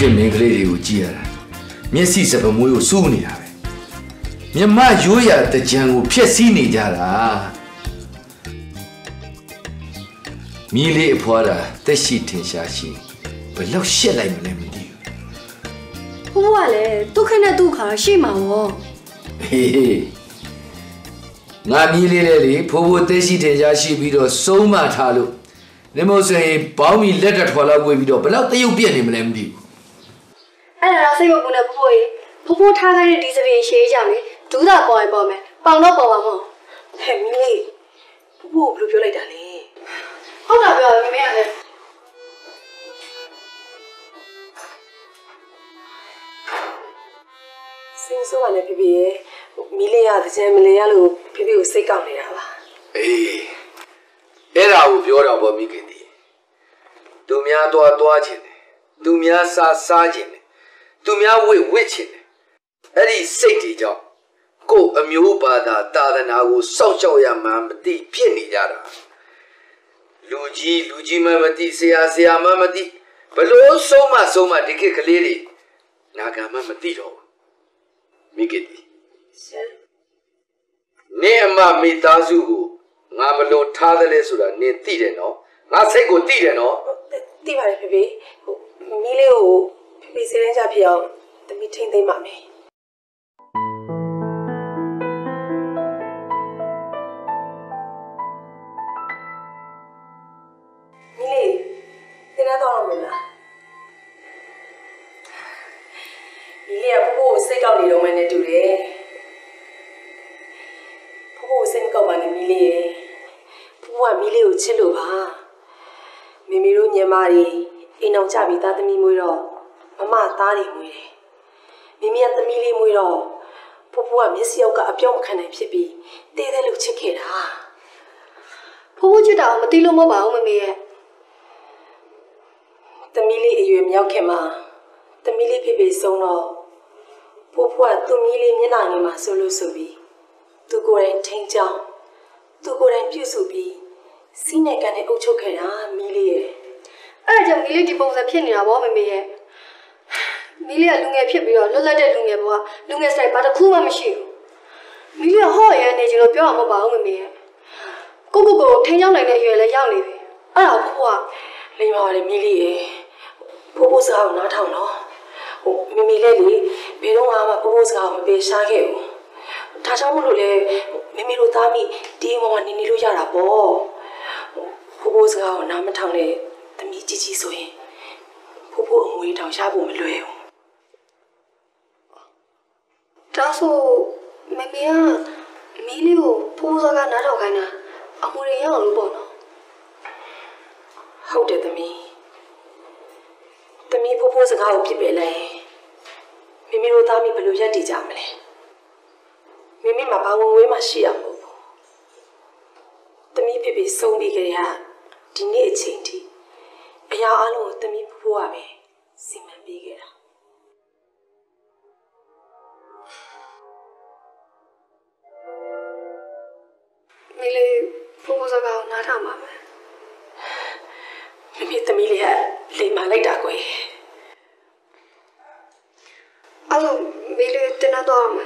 ကိုခင်မင်းကလေးတွေကိုကြည့်ရတာမျက်စိစပမွေးကိုစူးနေတာပဲမြမရိုးရာတကြံကိုဖျက်ဆီးနေကြတာမီးလေးအဖွားတာတက်ရှိထင်ရှားရှိဘယ်လောက်ရှက်လိုက်မလဲမသိဘူးဘိုးကလည်းဒုက္ခနဲ့ဒုက္ခရှိမှာဗောဟေးဟေးငါမီးလေးလေးလေဖိုးဖိုးတက်ရှိထင်ရှားရှိပြီးတော့စုံးမထားလို့နေမို့ဆိုရင်ဘောင်းမီလက်တထွာလောက်ဝေးပြီးတော့ဘယ်လောက်တရုပ်ပြက်နေမလဲမသိဘူးအဲ့ဒါတော့ စိတ်မပူနဲ့ဘိုးဘိုးရေဘိုးဘိုးထားခိုင်းတဲ့ဒီစပင်ရှေးကြမယ်ဒူးတာပေါ်ရင်ပေါ်မယ်ပေါင်တော့ပေါ်ပါမို့ဟဲ့မီလေးဘိုးဘိုးဘယ်လိုပြောလိုက်တာလဲဟုတ်တာပြောမမေကလည်းစင်းဆိုးကလည်းဖေဖေရဲ့မီလေးရတဲ့ချမ်းမလေးရလို့ဖေဖေကိုစိတ်ကောက်နေတာပါအေးအဲ့ဒါကိုပြောတော့ဗောမိခင်ဒီသူများသွားသွားခြင်းတယ်သူများစားစားခြင်းတယ် သူများဝိဝစ်ခြင်းတယ်အဲ့ဒီစိတ်တွေကြောင့်ကိုယ်အမျိုးဘာသာတာသနာကိုစောင့်ရှောက်ရမှန်းမသိဖြစ်နေကြတာလူကြီးလူကြီးမှမသိဆရာဆရာမှမသိဘလို့ဆုံးမဆုံးမဒီခေတ်ကလေးတွေနာဂာမှမသိတော့ဘူးမိခင်ဒီရှင်နင့်အမမိသားစုကိုငါဘလို့ထားတယ်လဲဆိုတာနင်သိတယ်နော်ငါစိတ်ကိုသိတယ်နော်သိပါတယ်ဖေဖေဟိုမီလေးကို ဖေဖေစိတ်ရင်းချဖြစ်အောင်တမီထိမ့်သိမ့်ပါမယ်မီလေးတင်ရတော့မလားမီလေးကဖိုးဖိုးကိုစိတ်ကောက်နေတော့မှနဲ့တူတယ်ဖိုးဖိုးကိုစိတ်မကောက်ပါနဲ့မီလေးရဲ့ဖိုးဖိုးကမီလေးကိုချစ်လို့ပါမမီတို့ညမတွေအိမ်အောင်ကြပြီးသားသမီးမွေးတော့ မမသားတွေမွေးတယ်မမီကသမီးလေးမွေးတော့ဖိုးဖိုးကမျက်စိယောက်ကအပြောင်းမခံနိုင်ဖြစ်ပြီးတေးတဲ့လူချစ်ခဲ့တာဖိုးဖိုးချစ်တာကိုမသိလို့မဟုတ်ပါဘူးမမေရဲ့သမီးလေးအရွယ်မြောက်ခင်မှာသမီးလေးဖေဖေဆုံးတော့ဖိုးဖွားသူမီးလေးမျက်နှာငယ်မှာဆိုလို့ဆိုပြီးသူကိုယ်တိုင်ထိန်ချောင်းသူကိုယ်တိုင်ပြုစုပြီးစီးနဲ့ကန်နဲ့အုပ်ချုပ်ခဲ့တာမီးလေးရဲ့အဲ့ဒါကြောင့်မီလေးဒီပုံစံဖြစ်နေတာဗောမမေရဲ့ မီလေးကလူငယ်ဖြစ်ပြီးတော့လွတ်လပ်တဲ့လူငယ်ဘဝလူငယ်စတိုင်ဘာတစ်ခုမှမရှိဘူးမီလေးကဟော့ရနေချင်လို့ပြောရမှာမဟုတ်ပါဘူးမမေရဲ့ကိုကိုကိုထိန်းချောင်းနိုင်တဲ့အရွယ်လည်းရောက်နေပြီအဲ့ဒါကိုဖိုးကလိမ္မာပါလေမီးလေးရဲ့ဖိုးဖိုးစကားကိုနားထောင်တော့ဟိုမမီလေးလေဘယ်တော့မှဖိုးဖိုးစကားကိုမပေးရှားခဲ့ဘူးဒါကြောင့်မလို့လေမမီတို့သားမိဒီအိမ်မှာနေနေလို့ရတာပေါ့ဖိုးဖိုးစကားကိုနားမထောင်တဲ့သမီးကြီးကြီးဆိုရင်ဖိုးဖိုးအမွေတောင်ရဖို့မလွယ်ဘူး ဒါဆိုမမေကမီလေးကိုဖိုးစကားနားထောင်ခိုင်းတာအမူတွေရအောင်လို့ပေါ့နော်ဟုတ်တယ်သမီးသမီးဖိုးဖိုးစကားကိုပြစ်ပယ်လိုက်ရင်မိမိတို့သားမိဘယ်လိုရက်တည်ကြမလဲမိမိမှာဘာဝင်ဝေးမှရှိရမှာမဟုတ်ဘူးသမီးဖေဖေဆုံးပြီးကြတဲ့ဒီနေ့အချိန်ထိအရာအလုံးကိုသမီးဖိုးဖိုးကပဲစီမံပေးခဲ့တာ စကားကိုနားထောင်ပါမယ်မိမိသမီးလေးကလိမ်မာလိုက်တာကွယ်အဲ့လိုမီလေးတင်နေတော့မ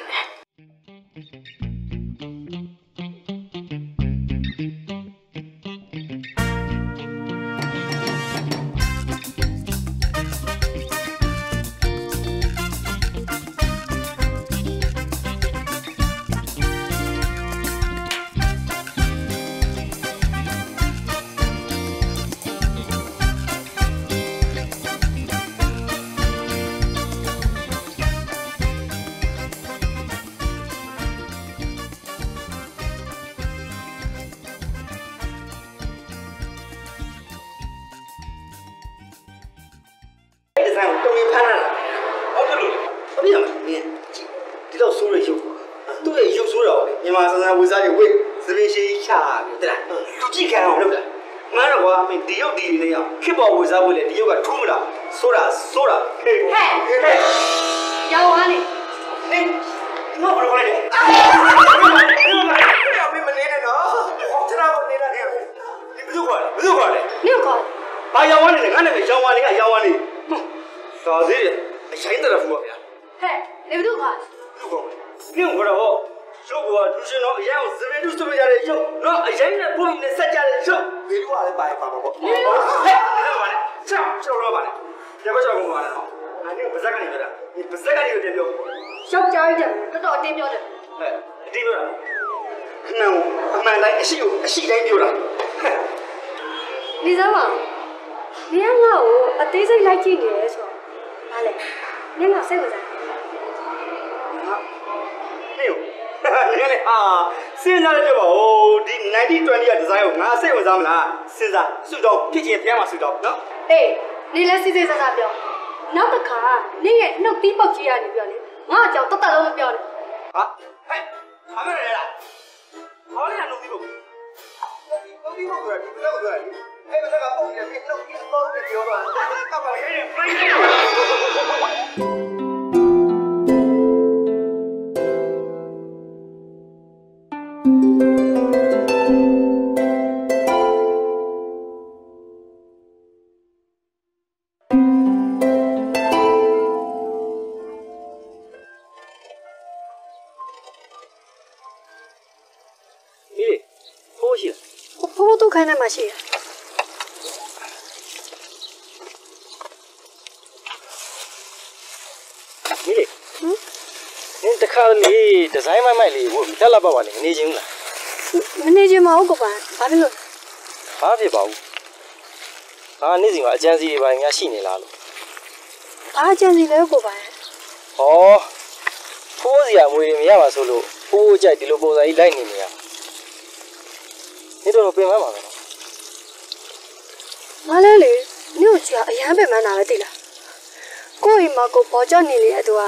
ရောက်သွားနေနေငါဘာလို့လဲအာမင်းမနေနဲ့နော်ကျွန်တော်နေတာနေဒီဘယ်သူခေါ်လဲဘယ်သူခေါ်လဲနင့်ကောဘာရောင်းဝါနေလဲငါနဲ့ရောင်းဝါနေကရောင်းဝါနေတော်သေးတယ်အရင်တရဖူပါဗျာဟဲ့နေဘသူခါဟုတ်ကောနင့်ကတော့ရုပ်ကလူရှင်တော့အရင်ကစပင်းတူစပင်းရတဲ့ရုပ်တော့အရင်နဲ့ပုံနဲ့ဆက်ကြတဲ့ရုပ်ဒီလူကလည်းပါပါပါပေါ့ဟဲ့အဲ့ပါလေချောက်ချောက်တော့ပါလေရပါချောက်ကုန်ပါလား ငါနင့်ပါဇက်ကနေပြောတာဒီပါဇက်ကနေပြန်ပြောရှောက်ကြားရတယ်တော်တော်အတင်းပြောတယ်ဟဲ့အတိပြောတာအမှန်ကိုအမှန်တိုင်းအရှိကိုအရှိတိုင်းပြောတာဟဲ့နေစမ်းပါနေကငါ့ကိုအသေးစိတ်လိုက်ကြည့်နေရဲဆိုတော့ဘာလဲနေငါစိတ်ဝင်စားတယ်ဟာနေရောနည်းလေအာစဉ်းစားရပါဦးဒီ9020ရဲ့ဒီဇိုင်းကိုငါစိတ်ဝင်စားမလားစဉ်းစားစုတော့ဖြစ်ချင်းဖျက်မှာစုတော့နော်အေးနေလဲစစ်စစ်ဆဆပြော နောက်တစ်ခါနေရဲ့နှုတ်တီးပေါက်ကြီးရနေပြောလေငါအကြောင်းတတ်တတ်လုံးမပြောနဲ့ဟာဟဲ့ဟာမရလားဟောလေအလုပ်ဒီဘုဒီဘုံဒီဘုံဆိုတာဒီဘုံဆိုတာအဲ့ဘက်ကပုံနေပြီတော့ဒီပုံနဲ့ပြောတော့ကပါလေအေး ပါပါလေနေချင်းဘူးလားမနေချင်ပါဘူးကိုပန်ဘာဖြစ်လို့ဘာဖြစ်ပါဘူးဟာနေ့စဉ်ကအကြံစီတွေပါညာရှိနေလားလို့ဘာကြံစီလဲကိုပန်ဟောဖိုးစရာမွေတွေမရပါဆိုလို့ဖိုးကြိုက်ဒီလိုပုံစံကြီးလိုက်နေနေရနေတော့ပင်မပါပဲနော်ငါလဲလေမြို့ချာအရန်ပင်မနာပဲသိလားကိုယ့်အိမ်မှာကိုပေါ်ကြနေလေအတူက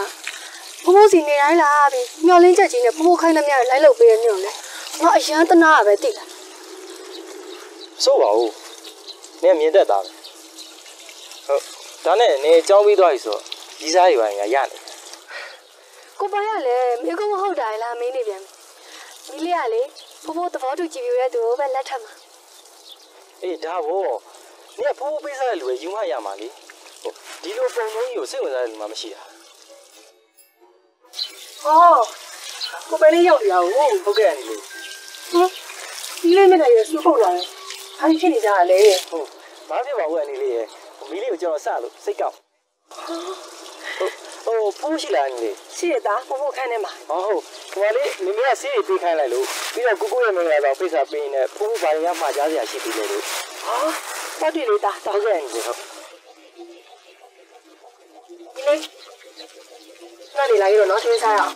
ဖိုးဖိုးစီနေတိုင်းလာပြီးမျောလင်းချက်ကြီးနဲ့ဖိုးဖိုးခိုင်းသမျှလိုက်လုပ်ပေးရမြို့လေငါအရန်တနာရပဲသိလားစိုးပါဘူးနင်ကမြင်တတ်တာပဲဟုတ်ဒါနဲ့နင်အကြောင်းပြီးသွားပြီဆိုတော့ဒီစားတွေပါညာရနေကိုပိုင်ကလည်းမိကုန်းမဟုတ်တာလားမင်းနေပြန်ပြီမိလေးကလေဖိုးဖိုးသဘောတူကြည့်ပြီးရဲသူကိုပဲလက်ထပ်မှာအေးဒါဘောနင်ကဖိုးပေးစားတဲ့လူတွေယူမရမှာလေဟုတ်ဒီလိုပုံလုံးကြီးကိုစိတ်ဝင်စားတဲ့လူမှမရှိတာ ဟောကိုပဲလေးရောက်နေရအောင်ဟုတ်ကဲ့အနေလေးဟင်ဒီလေးနဲ့ရဆူပုတ်လာတယ်ဘာဖြစ်နေကြတာလဲဟုတ်ဘာဖြစ်ပါဘူးအနေလေးရယ်မီးလေးကိုကျွန်တော်စလို့စိတ်ကောက်ဟုတ်ဟိုဖူးရှိလားအနေလေးရှိရတာပို့ဖို့ခိုင်းနေမှာဟောဟုတ်ဒီမှာလေးမမေကဆေးတွေပေးခိုင်းလိုက်လို့ပြီးတော့ကိုကိုရဲ့မင်္ဂလာဆောင်ဖိတ်စာပေးနေဖူးဖူးဘာတွေမှမှာကြားစရာရှိသေးတယ်လို့ဟာတော်တယ်လေတာဟုတ်ကဲ့အနေလေးဟုတ်ဒီလေး နားလေလာရတော့နော်သင်စားရအော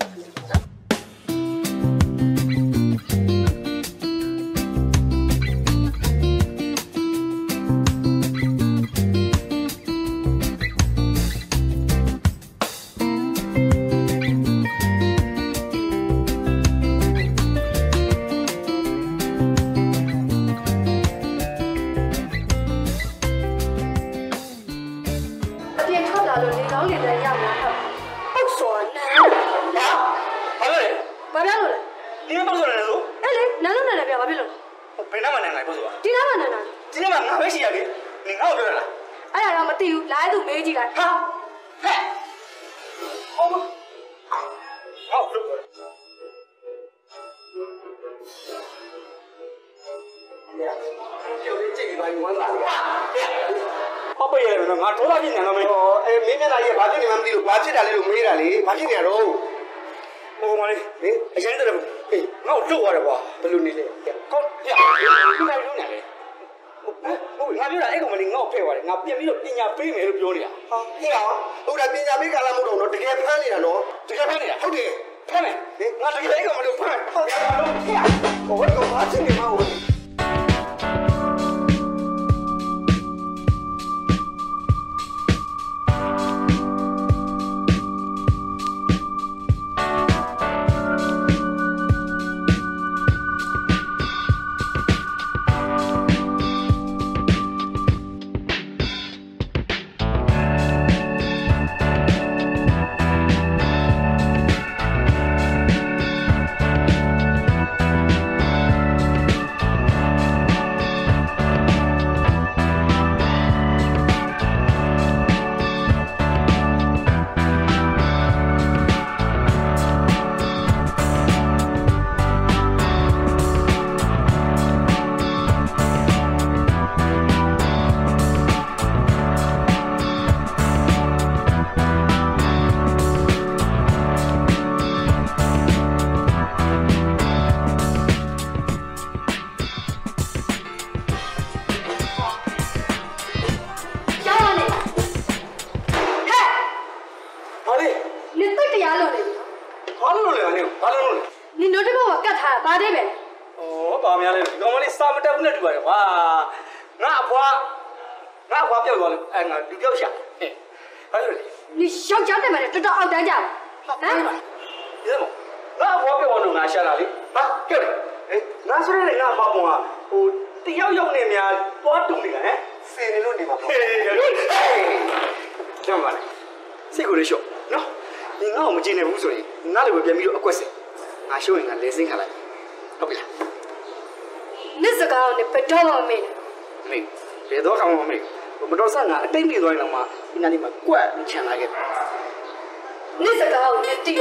नीचे हमारे निसका उन्नति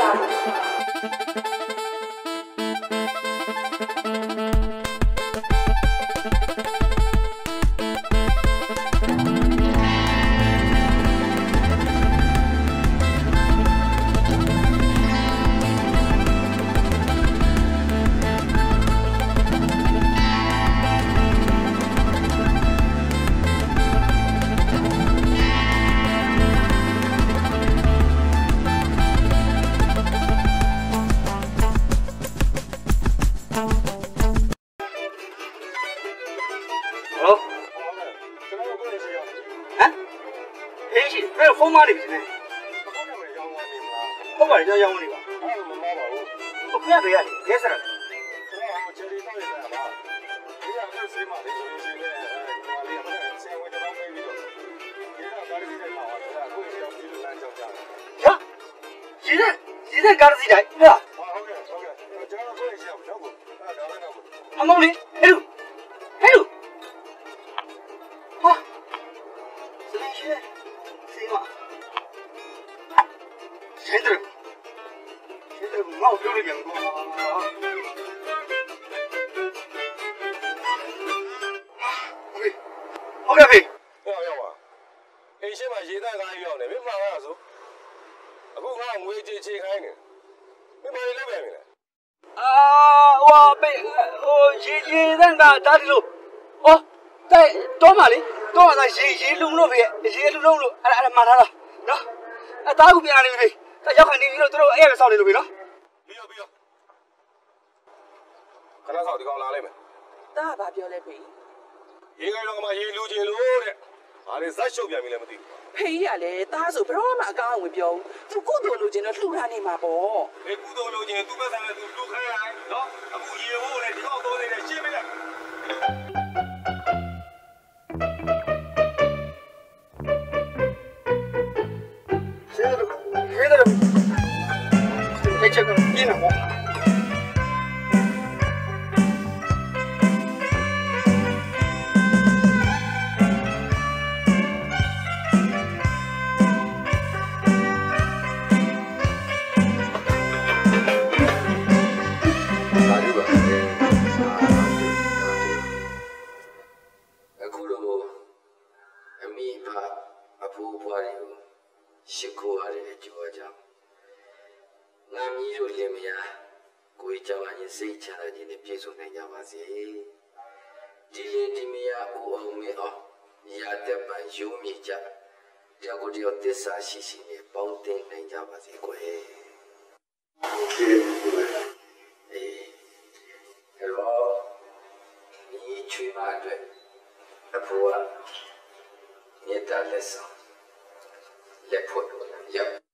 စောင့်နေလို့ပြီနော်ပြီးရောပြီးရောခဏစောင့်ဒီကောင်လာလိုက်မယ်တားကဘာပြောလဲဖေကြီးရေခိုင်တော်ကမှရေလူချင်လို့တဲ့ဘာလဲဇက်ရှုပ်ပြန်ပြီလည်းမသိဘူးဖေကြီးကလည်းတားဆိုဘရောမှအကောင်းဝင်ပြောသူကုသိုလ်လူချင်တော့လှူထားနေမှာပေါ့အေးကုသိုလ်လူချင်သူ့ဘက်ဆိုင်ကသူလူခိုင်းလိုက်နော်အခုရေဟိုးနဲ့ဒီကောင်သုံးနေတဲ့ရှင်းပေးလိုက်ရ 这个电脑。 တရားကြီးနဲ့ပြည့်စုံနိုင်ကြပါစေဒီလေဒီမယာဦးအောင်မင်းအောင်မြတ်တဲ့ပန်ယုံမြကြတရားကိုတရားသစ္စာရှိရှိနဲ့ပေါင်းတင်နိုင်ကြပါစေကွယ်ကျေးဇူးပါအေးအဲ့တော့ဒီချွေမအတွက်အဖိုးကမေတ္တာလက်ဆောင်လက်ဖို့လို့ရပါ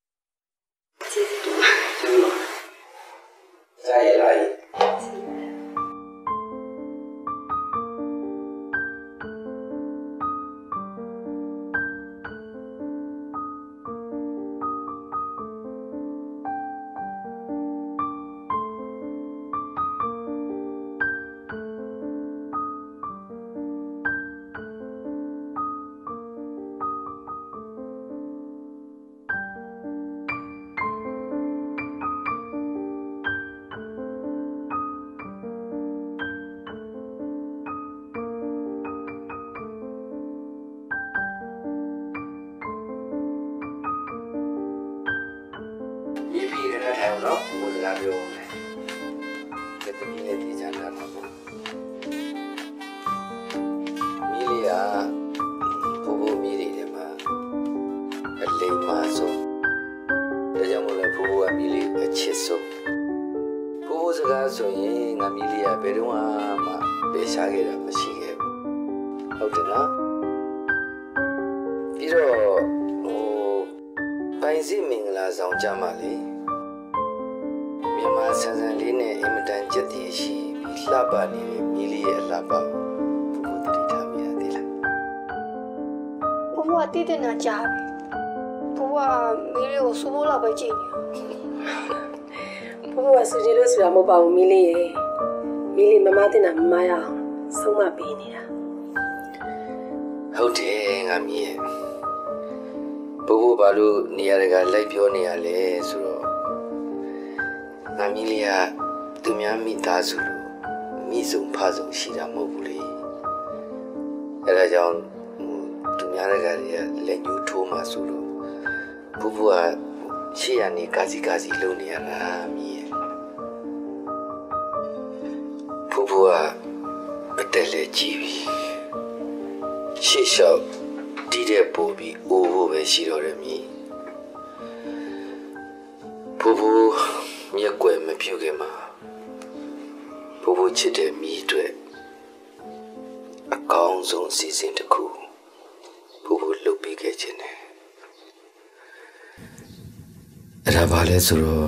လဲဆိုတော့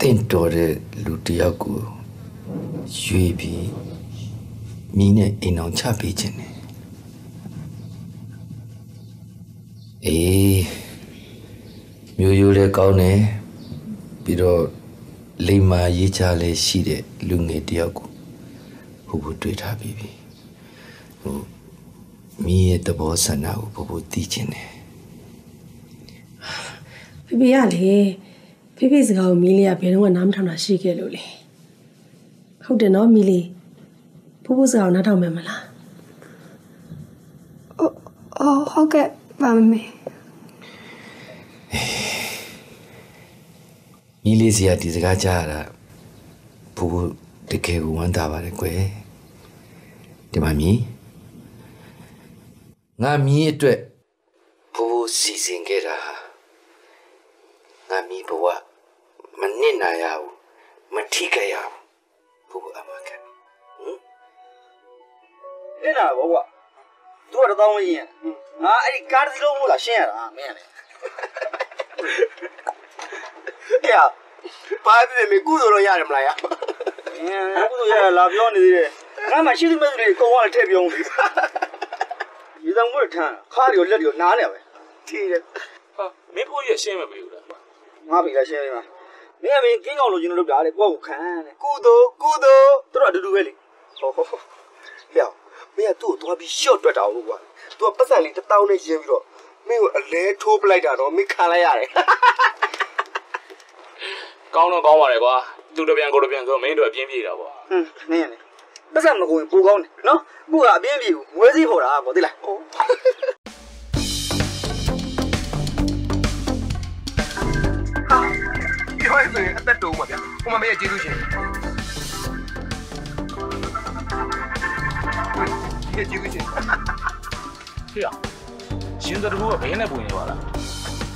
တင့်တော်တဲ့လူတစ်ယောက်ကိုရွေးပြီးမီးနဲ့အိမ်အောင်ချပေးခြင်းနဲ့အေးမျိုးရိုးလည်းကောင်းတယ်ပြီးတော့လိမ္မာရေးချလည်းရှိတဲ့လူငယ်တယောက်ကိုဘုဘတွေ့ထားပြီးပြီဟိုမီးရဲ့သဘောဆန္ဒကိုဘုဘသိခြင်းနဲ့ဖေ ဖေရလေဖေဖေစကားကိုမီးလေးကဘယ်တော့မှနားမထောင်တာရှိခဲ့လို့လေဟုတ်တယ်နော်မီးလေးဘိုးဘွားစကားကိုနားထောင်မယ်မလားအော်ဟုတ်ကဲ့ပါမမေမီးလေးစီကဒီစကားကြားရတာဘုဘတကယ်ကိုဝမ်းသာပါတယ်ကွယ်ဒီမှာမီးငါမီးအတွက်ဘိုးဘိုးစီစဉ်ခဲ့တာဟာငါမီးဘဝမ နစ်နာရဘူးမထိခဲ့ရဘူးဘိုးဘိုးအမကန်နင့်လာဘောကွာသူကတော့တောင်းဝင်ရင်ငါအဲ့ဒီကားတစ်စီးလုံးမို့လားရှင်းရတာမင်းကလေကဲဘာဖြစ်မေကုသိုလ်တော့ရတယ်မလားရအင်းကုသိုလ်ရလာပြောနေသေးတယ်ငါမှရှိသမျှတွေအကုန်လုံးထည့်ပြောင်းပြီဒီတောင်မို့ထမ်းခါးရီကိုလက်တွေကိုနားနေပဲထီးတယ်ဟာမင်းဖိုးကြီးရှင်းမပေးဘူးလားငါပြီလားရှင်းနေမှာ မင်းကမင်းကင်းကောင်လိုချင်လို့လုပ်တာလေကိုယ့်ကိုခံတယ်ကုသိုလ်ကုသိုလ်တို့အတူတူပဲလေဟောဟောဟောဟဲ့မင်းကသူ့ကိုသွားပြီးရှော့တွက်တာဟုတ်ကွာသူကပတ်စံလေးတစ်တောင်းနဲ့ရင်းပြီးတော့မင်းကိုအလဲထိုးပလိုက်တာတော့မင်းခံလိုက်ရတယ်ကောင်းတော့ကောင်းပါလေကွာသူတပြန်ကိုတပြန်ဆိုမင်းတို့အပြင်းပြေတာပေါ့ဟင်းနင်းလေပတ်စံမကုန်ရင်ပူကောင်းတယ်နော်ခုကအပြင်းပြေဘူးမွေးစည်းခေါ်တာပေါ့သိလားဟုတ်ပြောရဆိုရင်အသက်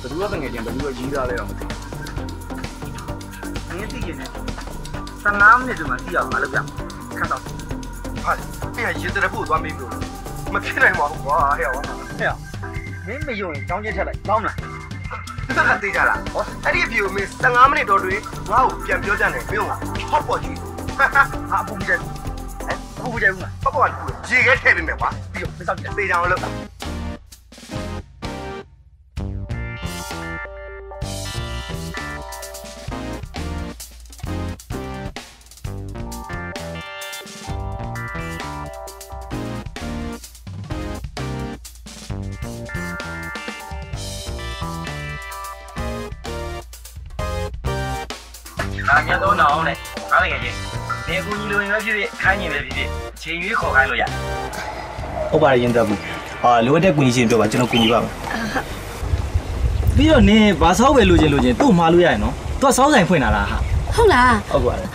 ဘယ်သူကတငယ်ချင်းဘယ်သူကကြီးသားလဲတော့မသိမင်းသိရင်လည်း15မိနစ်ဒီမှာသိအောင်မလုပ်ကြခတ်တော့ဟာဒီကရေတရဖို့သွားမေးလို့မဖြစ်နိုင်ပါဘူးကွာဟဲ့ဟောဟဲ့မင်းမယုံရ င်ကြောင်းကျစ်ထက်လိုက်ကောင်းလားသက်ကသေးကြလားဟောအဲ့ဒီအပြေကိုမင်း15မိနစ်တော့တွင်ငါ့ကိုပြန်ပြောကြတယ်မင်းကဟော့ပေါ်ကြီးဟာအပူကြဲအပူကြဲဘူးလားဟော့ပေါ်ကရေခဲထည့်ပေးမယ်ကွာပြီးတော့မစောက်ကြည့်သေးကြအောင်လုပ် ဖြစ်ဖြစ်ခိုင်းရင်ပဲဖြစ်ဖြစ်ချိန်ရွေးခေါ်ခိုင်းလို့ရဟုတ်ပါတယ်ရင်သက်ဘူးအာလိုအပ်တဲ့ကူညီချင်းပြောပါကျွန်တော်ကူညီပါမယ်ပြီးတော့နင်ဘာဆောက်ပဲလိုချင်လိုချင်သူ့မှားလို့ရရင်နော်သူကစောင်းဆိုင်ဖွင့်လာတာဟာဟုတ်လားဟုတ်ပါလား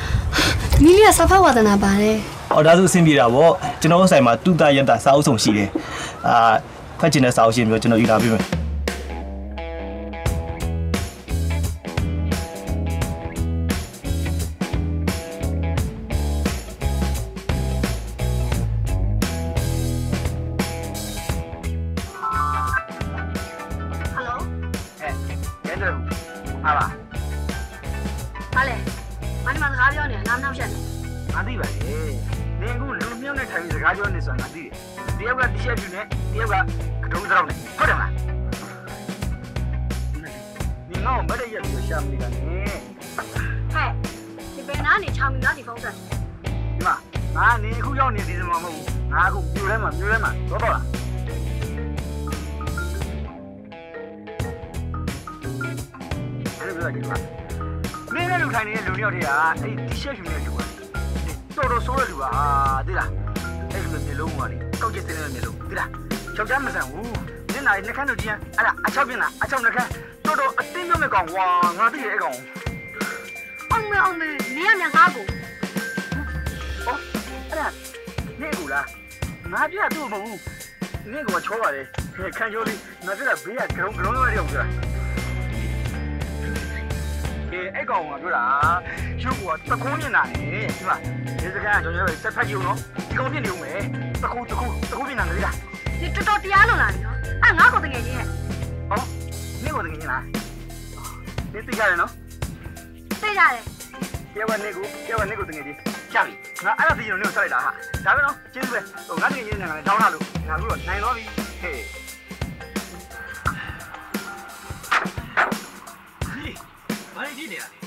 မီးလေးကစဖတ်ဝါဒနာပါတယ်အော်ဒါဆိုအဆင်ပြေတာဗောကျွန်တော်တို့ဆိုင်မှာတူတာရက်တာစာအုပ်ဆောင်ရှိတယ်အာဖတ်ချင်တဲ့စာအုပ်ရှင်မျိုးကျွန်တော်ယူလာပေးမယ် တယောက်ကတစ်ချက်ပြူနဲ့တယောက်ကကတုံးစရောက်နေဟုတ်တယ်မလားနင်ငါ့ကိုမရရပြီးရှာမနေကနဲ့ဟဲ့ဒီဘယ်နားနေချောင်းမီလားဒီဖုန်းဆက်ဒီမှာငါနေအခုရောက်နေဒီမှာမဟုတ်ဘူးငါအခုမြို့ထဲမှာမြို့ထဲမှာတော့တော့လားအဲ့ဒါပြောကြည့်ပါမင်းနဲ့လူထိုင်နေတဲ့လူမျိုးတွေကအဲ့ဒီရှက်ယူနေလူပါတော်တော်ဆိုးတဲ့လူပါသိလားအဲ့လူ မျိုးလုံးကလေကောက်ကျစ်တဲ့မျိုးလုံးသိလားယောက်ျားမဆန်ဘူးမျက်နှာနှခမ်းတို့ကြီးအဲ့ဒါအချောက်ပြင်လားအချောက်နှခမ်းတော်တော်အတင်းမျိုးမဲ့ကောင်ဝါငါသိရဲ့အဲ့ကောင်အောင်မအောင်မနေရမြငါ့ကိုဟောအဲ့ဒါနေကူလားငါပြတ်သူ့မဟုတ်ဘူးနေကချောပါတယ်ခံချိုးလေးငါပြတ်ဘေးကဂရုံဂရုံလေးရောက်ကြတာကဲအဲ့ကောင်ကပြောတာရုပ်ကတကုံးနေတာလေဒီမှာဒီစကားကျွန်တော်တို့ဆက်ဖက်ကြည့်ဦးနော် ဒီကောင်ပြနေဦးမယ်တကူတကူတကူပြနေတာလေလားဒီတော်တော်တရားလွန်လာပြီနော်အာငါ့ကိုတကယ်ကြီးဟဲ့ဟောနေကိုတကယ်လားနေသိကြတယ်နော်သိကြတယ်တယောက်ကနေကိုတယောက်ကနေကိုတကယ်ကြီးချပြီငါအဲ့ဒါသိရင်နေကိုဆက်လိုက်တာဟာဒါပဲနော်ကျေးဇူးပဲဟိုငါတကယ်ကြီးနေငါလည်းတောင်းလာလို့ငါတို့တော့နိုင်တော့ပြီဟေးဒီဘာလဲဒီနေရလဲ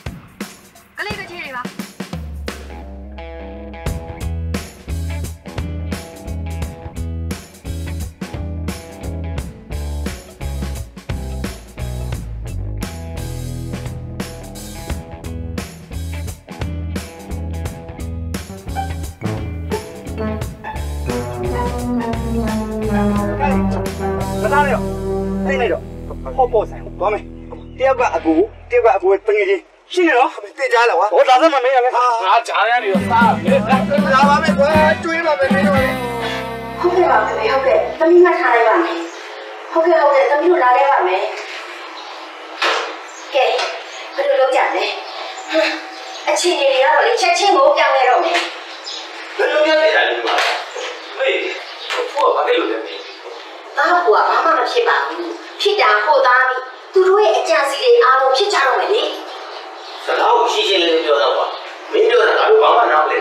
သွားမယ်တယောက်ကအကူတယောက်ကအကူတငယ်ချင်းရှင်းနေတော့သိကြလားကွာဟောဒါသမမင်းရမယ်ဟာငါကြားရနေတော့စားနေတယ်လာပါမယ်ကွာကျွေးပါမယ်မင်းတို့လေဟုတ်ကဲ့ပါခင်ဗျဟုတ်ကဲ့သမီးမှတ်ထားလိုက်ပါမယ်ဟုတ်ကဲ့ဟုတ်ကဲ့သမီးတို့လာခဲ့ပါမယ်ကဲဘယ်လိုလုပ်ကြလဲဟမ်အချင်းတွေကတော့လေချက်ချင်းကိုပြောင်းလဲတော့မယ်ဘယ်လိုများနေတာလဲမမေးဖို့ဘာဖြစ်လို့လဲမင်းသားကဘာမှမဖြစ်ပါဘူးဖြစ်တာဟုတ်သားပြီ သူတို့ရဲ့အကြံစီတွေအားလုံးဖြစ်ကြတော့မယ်လေစကားကိုရှင်းရှင်းလေးလေးပြောတော့ကွာမင်းပြောတာငါတို့ဘာမှနားမလဲ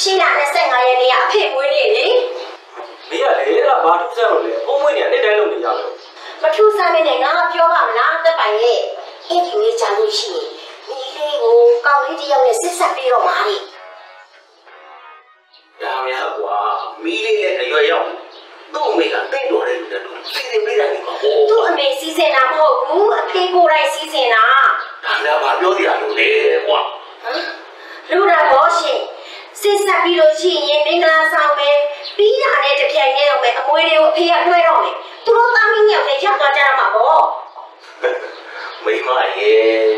ရှင်းလာ25ရက်နေ့ကအဖေမွေးနေ့လေမင်းကလေအဲ့ဒါဘာထူးဆန်းလို့လဲအုံးမွေးနေတဲ့တိုင်းလုံးနေကြလို့မထူးဆန်းမနဲ့ငါပြောပါမလားတက်ပိုင်ရဲ့အဲ့ဒီလေးချာလို့ရှိရင်ဒီလေးကိုကောင်းလေးတစ်ယောက်နဲ့ဆက်ဆက်ပြီးတော့မှာလေဒါများကွာမီးလေးနဲ့အရွယ်ရောက် သူ့အမေကတိတ်တော်တယ်လို့တူစီစဉ်ပေးတယ်ကွာဟိုသူ့အမေစီစဉ်တာမဟုတ်ဘူးအဖေကိုယ်တိုင်စီစဉ်တာဒါလည်းဘာပြောကြရလို့လဲကွာဟမ်လူတော်ဘောရှင်စစ်ဆက်ပြီးလို့ရှိရင်မင်္ဂလာဆောင်ပဲပြီးတာနဲ့တပြိုင်တည်းတော့ပဲအမွေတွေကိုအဖေကလွှဲတော့မယ်သူတို့သားမင်းရောက်တဲ့ရောက်သွားကြရမှာပေါ့မိမရဲ့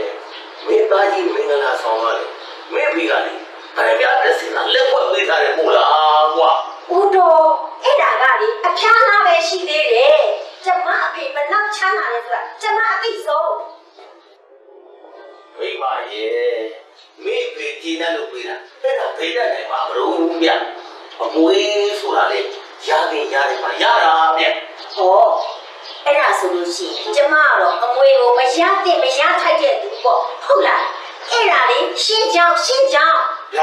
မင်းသားကြီးမင်္ဂလာဆောင်ရတယ်မင်းဖေကလေအဲ့ပြတဲ့စင်လာလက်ွက်ပေးထားတယ်မို့လားကွာ ဦးတော်အဲ့ဒါကလေအဖျားသားပဲရှိသေးတယ်ကျမအဖေဘယ်လောက်ချမ်းသာလဲဆိုတာကျမအသိဆုံးမိမရဲ့မင်းဖေကြည်နေလို့ပေးတာအဲ့ဒါဖေးတဲ့နိုင်ပါမလို့ဗျအမွေးဆိုတာလေရခင်ရတယ်မှာရတာဗျဟောအဲ့ဒါဆိုလို့ရှိရင်ကျမကတော့အမွေကိုမရတဲ့မရထိုက်တဲ့သူပေါ့ဟုတ်လားအဲ့ဒါလေရှင်းကြောင်းရှင်းကြောင်းရ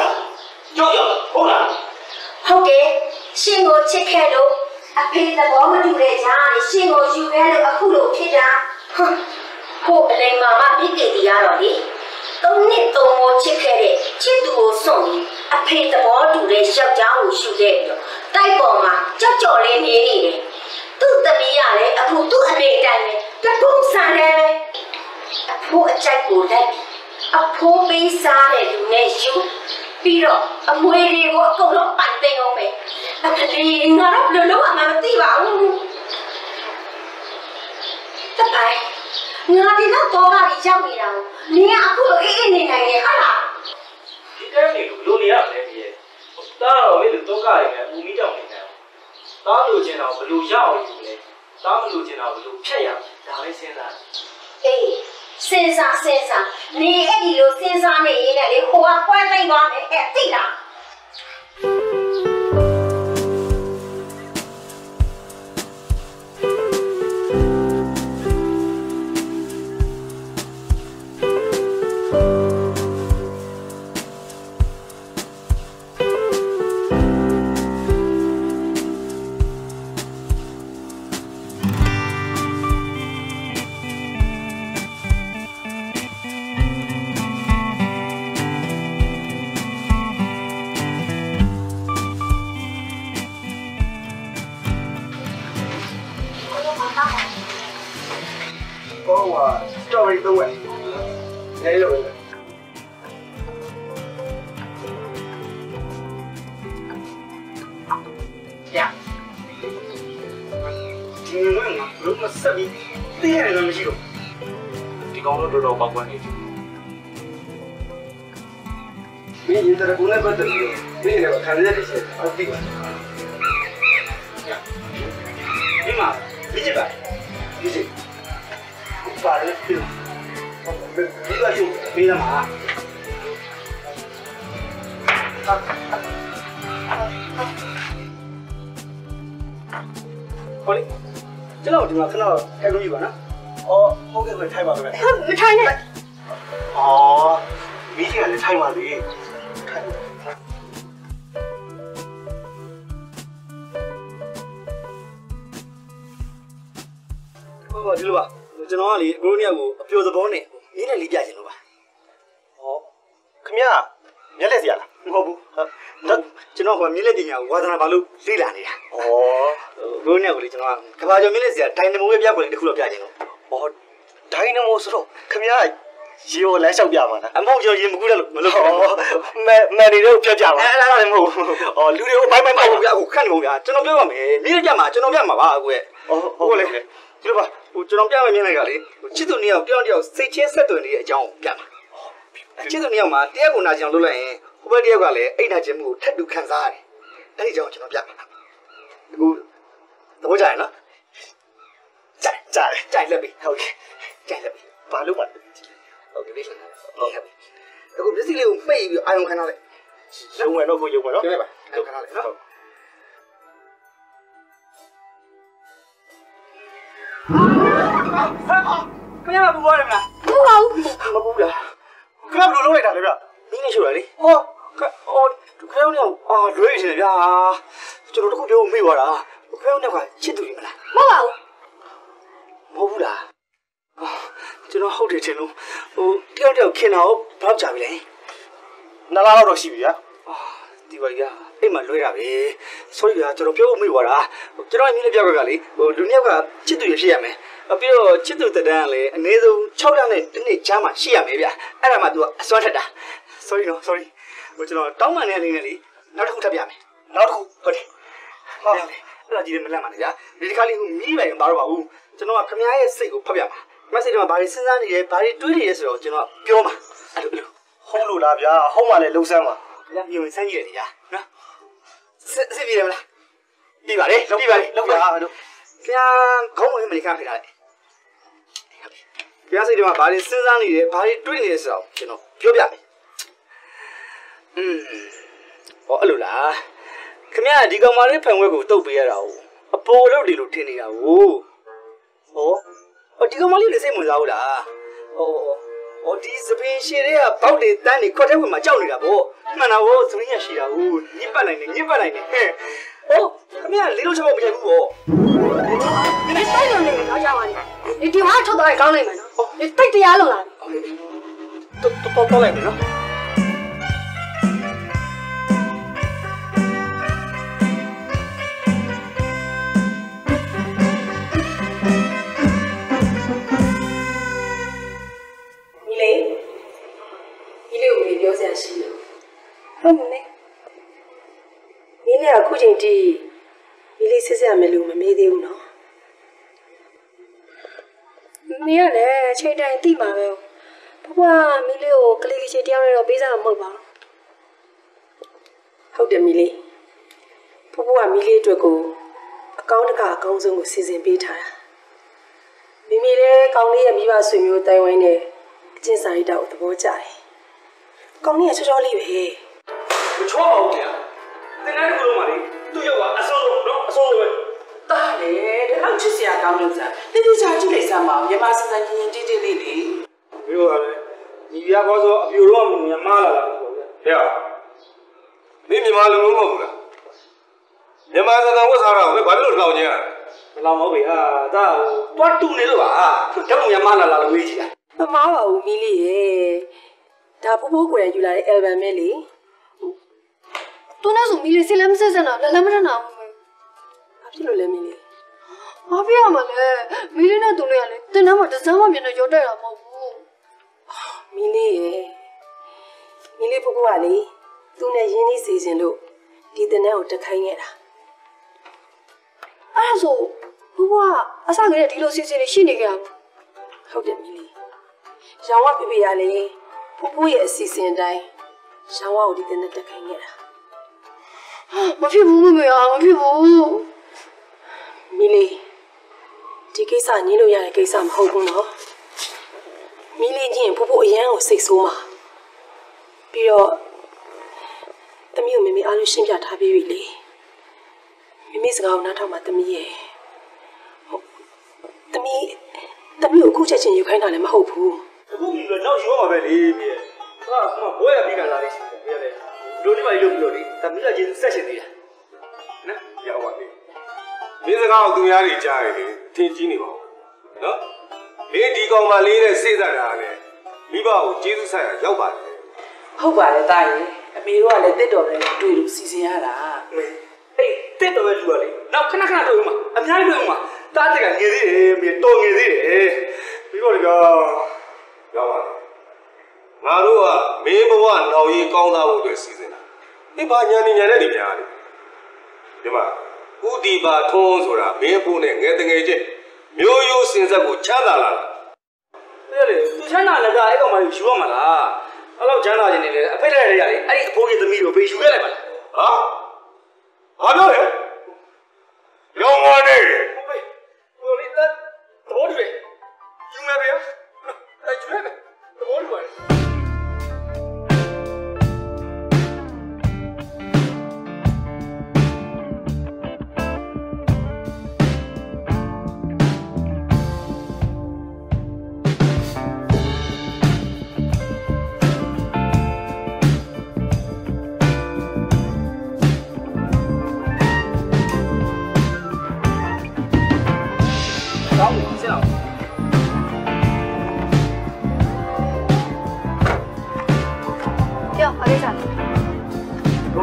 ကြောက်ရဟုတ်လားဟုတ်ကဲ့ ရှင်ကိုချစ်ခဲ့လို့အဖေသဘောမတူတဲ့ကြားနဲ့ရှင်ကိုယူခဲ့လို့အခုလိုဖြစ်တာဟမ်ကိုအလိမ်မာမမိကေတီရတော့လေသုံးနှစ်သုံးမိုးချစ်ခဲ့တဲ့ချစ်သူကိုစွန့်ပြီးအဖေသဘောတူတဲ့ယောက်ျားကိုရှူခဲ့ပြီးတော့တိုက်ပေါ်မှာကြောက်ကြော်လေးနေနေတယ်သူ့သမီးကလည်းအခုသူ့အမေအတိုင်းပဲတပုံစံတယ်ပဲအဖိုးအကြိုက်ကိုလိုက်ပြီးအဖိုးပေးစားတဲ့လူနဲ့ယူပြီးတော့အမွေတွေကိုအကုန်လုံးပိုင်သိမ်းအောင်ပဲ အကလေးငါတော့ဘယ်လိုလုပ်မှမသိပါဘူးတပိုင်ငါဒီတော့တော့ကရောက်နေတာကိုနင်ကအခုလိုအေးအေးနေနိုင်ရဲ့ဟာလားဒီကနေ့လူနေရမယ်ပြည့်တားတော့မင်းတို့တော့ကရနေဦးမီတောင်နေတယ်တားလို့ကျင်တော့ဘလို့ရအောင်ယူလဲတားမလို့ကျင်တော့ဘလို့ဖြတ်ရဒါပဲစဉ်းစားအေးစဉ်းစားစဉ်းစားနေအဲ့ဒီလိုစဉ်းစားနေရင်လည်းလေဟိုကကွဲသိမ့်သွားမယ်အဲ့သိလား န်တော်ကမြင်းလက်ပညာကိုဝါသနာပါလို့လေ့လာနေတာဩ။အကိုတို့နှစ်ယောက်ကိုလေကျွန်တော်ကကဘာကျော်မြင်းလက်စရာဒိုင်နမိုရဲ့ပြပွင့်တစ်ခုတော့ပြချင်လို့ဩဒိုင်နမိုဆိုတော့ခမရရေကိုလမ်းလျှောက်ပြမှာလားအမဟုတ်ကျွန်တော်ရင်မကူးတယ်လို့မလုပ်ဩဘူး။မန်မန်နေတော့ဖြတ်ပြမှာအဲ့ဒါလည်းမဟုတ်ဘူးဩလူတွေကိုဘိုင်းဘိုင်းမပေါက်ဟုတ်ဘူးဗျာအခုခန့်နေဘူးဗျာကျွန်တော်ပြောပါမယ်မိရပြမှာကျွန်တော်ပြမှာပါအခုရဲ့ဩဟုတ်လေဒီလိုပါဟိုကျွန်တော်ပြမယ်မြင်လိုက်ကလေဟိုချစ်သူနှစ်ယောက်တယောက်တယောက်စိတ်ချင်းဆက်သွယ်နေတဲ့အကြောင်းကိုပြမှာချစ်သူနှစ်ယောက်မှာတယောက်ကိုနာကျင်အောင်လုပ်လိုက်ရင်ဟိုဘက်တယောက်ကလည်းအိတ်နာကျင်မှုကိုထပ်တူခံစားရတယ် အဲ့ဒီအကြောင်းကိုကျွန်တော်ပြမှာအခုသဘောကျရနော်ကြိုက်ကြားတယ်ကြိုက်လက်ပြီဟုတ်ကဲ့ကြိုက်လက်ပြီဘာလို့ပါဟုတ်ကဲ့ပြီဟုတ်ကဲ့အခုမျက်စိလေးကိုမှိတ်ပြီးအာယုံခံထားလိုက်ရုံဝင်တော့ကိုရုံဝင်နော်ပြောလိုက်ပါအာယုံခံထား လိုက်နော်ခင်ဗျားကပူပါတယ်မလားမဟုတ်ပါဘူးမပူလားခင်ဗျားဘယ်လိုလုပ်လိုက်တာလဲဗျနင်းနေရှို့တာလေဟောဟောခင်ဗျားတို့အာလွေးနေတယ်ဗျာကျွန်တော်တခုပြောမိသွားတာခင်ဗျားတို့ကချစ်သူတွေမလားမဟုတ်ပါဘူးမဟုတ်ဘူးလားကျွန်တော်ဟုတ်တယ်ထင်လို့ဟိုတယောက်တယောက်ခင်တာကိုဘယ်တော့ကြာပြီလဲနှစ်လားတော့ရှိပြီဗျာအာဒီပါကြီးအိမ်မှာလွှဲတာပဲ sorry ဗျာကျွန်တော်ပြောဖို့မိသွားတာကျွန်တော်အမြင်နဲ့ပြောက်ကလေဟိုလူနှစ်ယောက်ကချစ်သူရဖြစ်ရမယ်ပြီးတော့ချစ်သူတဒန်းကလည်းအနည်းဆုံး6ရက်နဲ့တစ်နှစ်ကြားမှာရှိရမယ်ဗျအဲ့ဒါမှ तू အစွမ်းထက်တာ sorry နော် sorry ဟိုကျွန်တော်တောင်းပန်တဲ့အနေနဲ့လေနောက်တစ်ခုထပ်ပြမယ်နောက်တစ်ခုဟုတ်တယ်ဟာအဲ့ဒါကြီးလည်းမလန့်ပါနဲ့ဗျာဒီတစ်ခါလေးဟိုမီးပိုင်မပါတော့ပါဘူးကျွန်တော်ကခမရဲ့စိတ်ကိုဖတ်ပြမှာမစိတ်တော့ဘာတွေစဉ်းစားနေလဲဘာတွေတွေးနေလဲဆိုတော့ကျွန်တော်ပြောမှာအဲ့လိုအဲ့လိုဟုတ်လို့လားဗျာဟုတ်မှလည်းလှုပ်ဆန်းပါ။ညမြင်ဆန်းကြီးတယ်ကြာနော်။စစ်စစ်ပြေတယ်မလား။ပြီးပါလေ။ပြီးပါလေ။လောက်ပါလို့ခင်ဗျာခေါင်းဝင်မလိခါဖိထားလိုက်။ခင်ဗျာစိတ်ထဲမှာဘာတွေစဉ်းစားနေတယ်ဘာတွေတွေးနေလဲဆိုတော့ကျွန်တော်ပြောပြမယ်။ อืมဟောအဲ့လိုလား။ခင်ဗျာဒီကောင်မလေးဖန်ဝဲကိုတုတ်ပေးရတာ哦။အပေါ်လို့ဒီလိုထင်နေတာ哦။ဟောဟောဒီကောင်မလေးလည်းစိတ်ဝင်စားဘူးလား။ဟောဟောဒီစပင်းရှည်တွေကပေါက်တွေတန်းနေခွက်ထဲဝင်မှာကြောက်နေတာဗောမှန်တာဗောစပင်းရရှိတာကိုညစ်ပတ်နိုင်တယ်ညစ်ပတ်နိုင်တယ်ဟဲ့ဟောခင်ဗျာလေးလုံးချက်ပေါက်မရိုက်ဘူးဗော ဒီတိုက်လုံးလေးကိုတော့ကြပါနဲ့ဒီဒီဟာထုတ်သွားရင်ကောင်းနိုင်မယ်နော်ဒီတိုက်တရားလုံးလာပြီ တော်တော်တော်လိုက်မယ်နော် ခုချိန်ထိညီလေးစစ်စစ်ရမယ်လို့မမေးသေးဘူးနော်မင်းကလည်းချိန်တိုင်းသိမှာပဲဘဘမီးလေးကိုကလေးလေးချင်းတယောက်နဲ့တော့ပေးစားမှာမဟုတ်ပါဘူးဟုတ်တယ်မီလေးဖူဖူကမီလေးအတွက်ကိုအကောင်းတကအကောင်းဆုံးကိုစီစဉ်ပေးထားတာမိမိလည်းကောင်းလေးရဲ့မိဘဆွေမျိုးတိုင်ဝိုင်းနဲ့အချင်းစာရိတ္တကိုသဘောကျတယ်ကောင်းလေးကချောချောလေးပဲမချောပါဘူးခင်ဗျာတင်တဲ့ခု ကောင်းလို့စားတိတိကျကျကြည့်လိုက်စမ်းပါမြန်မာစံစံချင်းချင်းတိတိလေးလေးဘယ်လိုလဲညီပြကောဆိုအပြိုတော့မြန်မာလာလာပေါ့ဗျာဟဲ့မင်းမြန်မာလူမျိုးမဟုတ်ဘူးလားမြန်မာစံတန်ဝတ်စားတာကိုဘာဖြစ်လို့ထောင်ချင်းရလဲမလောင်မဟုတ်ပြီဟာဒါတွားတူနေလို့ပါဓာတ်မြန်မာလာလာလို့ဝေးကြည့်တာမမားပါဘူးမီလေးရဲ့ဒါဖူဖူကိုယ်တိုင်ယူလာတဲ့ album ပဲလေသူနဲ့ဆိုမီးလေးစလည်းမစစ်စတော့လည်းလည်းမထနာဘူးဘာဖြစ်လို့လဲမီလေးဟ ဘာဖြစ်ရမလဲမီလေးနဲ့သူလေးကလေတင်တန်းမှာတစ်စမ်းမှမျက်နှာကြောတက်တာမဟုတ်ဘူးမီလေးရဲ့မီလေးပုဂ္ဂိုလ်ကလေသူနဲ့ရင်းနှီးစီစဉ်လို့ဒီတနန်းကိုတက်ခိုင်းခဲ့တာအဲ့ဒါဆိုဘဘကအစကတည်းကဒီလိုစီစဉ်နေရှိနေကြတာဟုတ်တယ်မီလေးရောင်ဝပြပြရလေဖူးဖူးရဲ့အစီအစဉ်အတိုင်းရောင်ဝကိုဒီတနန်းတက်ခိုင်းခဲ့တာမဖြစ်ဘူးမမေอ่ะမဖြစ်ဘူးမီလေး ဒီကိစ္စညင်းလို့ရတဲ့ကိစ္စမဟုတ်ဘူးနော်မီလေးညင်းဖူးဖူးအရန်ကိုစိတ်ဆိုးမှာပြီးတော့တမီးကိုမမေအားလို့ရှင်းပြထားပြီးပြီလေမမေစကားကိုနားထောင်မှတမီးရဲ့ဟုတ်တမီးတမီးကိုအခုချက်ချင်းယူခိုင်းတာလည်းမဟုတ်ဘူးအခုပြီးတော့နောက်ရောမှာပဲလေမြေဟာကဘွဲရပြီးကလာလေးရှိတယ်မြေလေလူဒီပါလို့ပြီးတော့လေတမီးကချင်းဆက်ရှင်သေးတာနော်ရောက်ပါပြီမင်းစကားကိုသူများတွေကြားရတယ်လေ ထင်ကြီးနေပါဦးနော်မင်းဒီကောင်မလေးနဲ့စိတ်သက်တာနဲ့မိဘကိုကျေးဇူးဆိုင်ရရောက်ပါတယ်ဟုတ်ပါတယ်တာရေအမေတို့ကလည်းတစ်တော်တယ်တွေ့လို့စီစဉ်ရတာမေအေးတက်တော့ပဲလူကလေနောက်ခဏခဏတော့ဦးမှာအများကြီးတော့ဦးမှာတားတက်ကငယ်သေးတယ်မြေတော်ငယ်သေးတယ်ပြီးတော့လေကရောက်ပါငါတို့ကမင်းဘဝနောင်ရီကောင်းသားဖို့အတွက်စီစဉ်တာဒီဘာညာနေညာနဲ့ဒီများလေဒီမှာ ဥဒီပါထုံးဆိုတာမင်းဖို့နဲ့ငယ်တငယ်ချင်းမျိုးရိုးစင်ဆက်ကိုချမ်းသာလာတာပြလေသူချမ်းသာလည်းကအဲ့ကောင်မယူရမှာလားအဲ့လောက်ချမ်းသာခြင်းနေလေအဖေလိုက်ရရလေအဲ့ဒီအဖိုးကြီးသမီးကိုဘေးယူခဲ့လိုက်ပါလားဟာဘာပြောလဲရောင်းမနေဟိုလေတက်ဘောတွေယူမယ်ဗျာ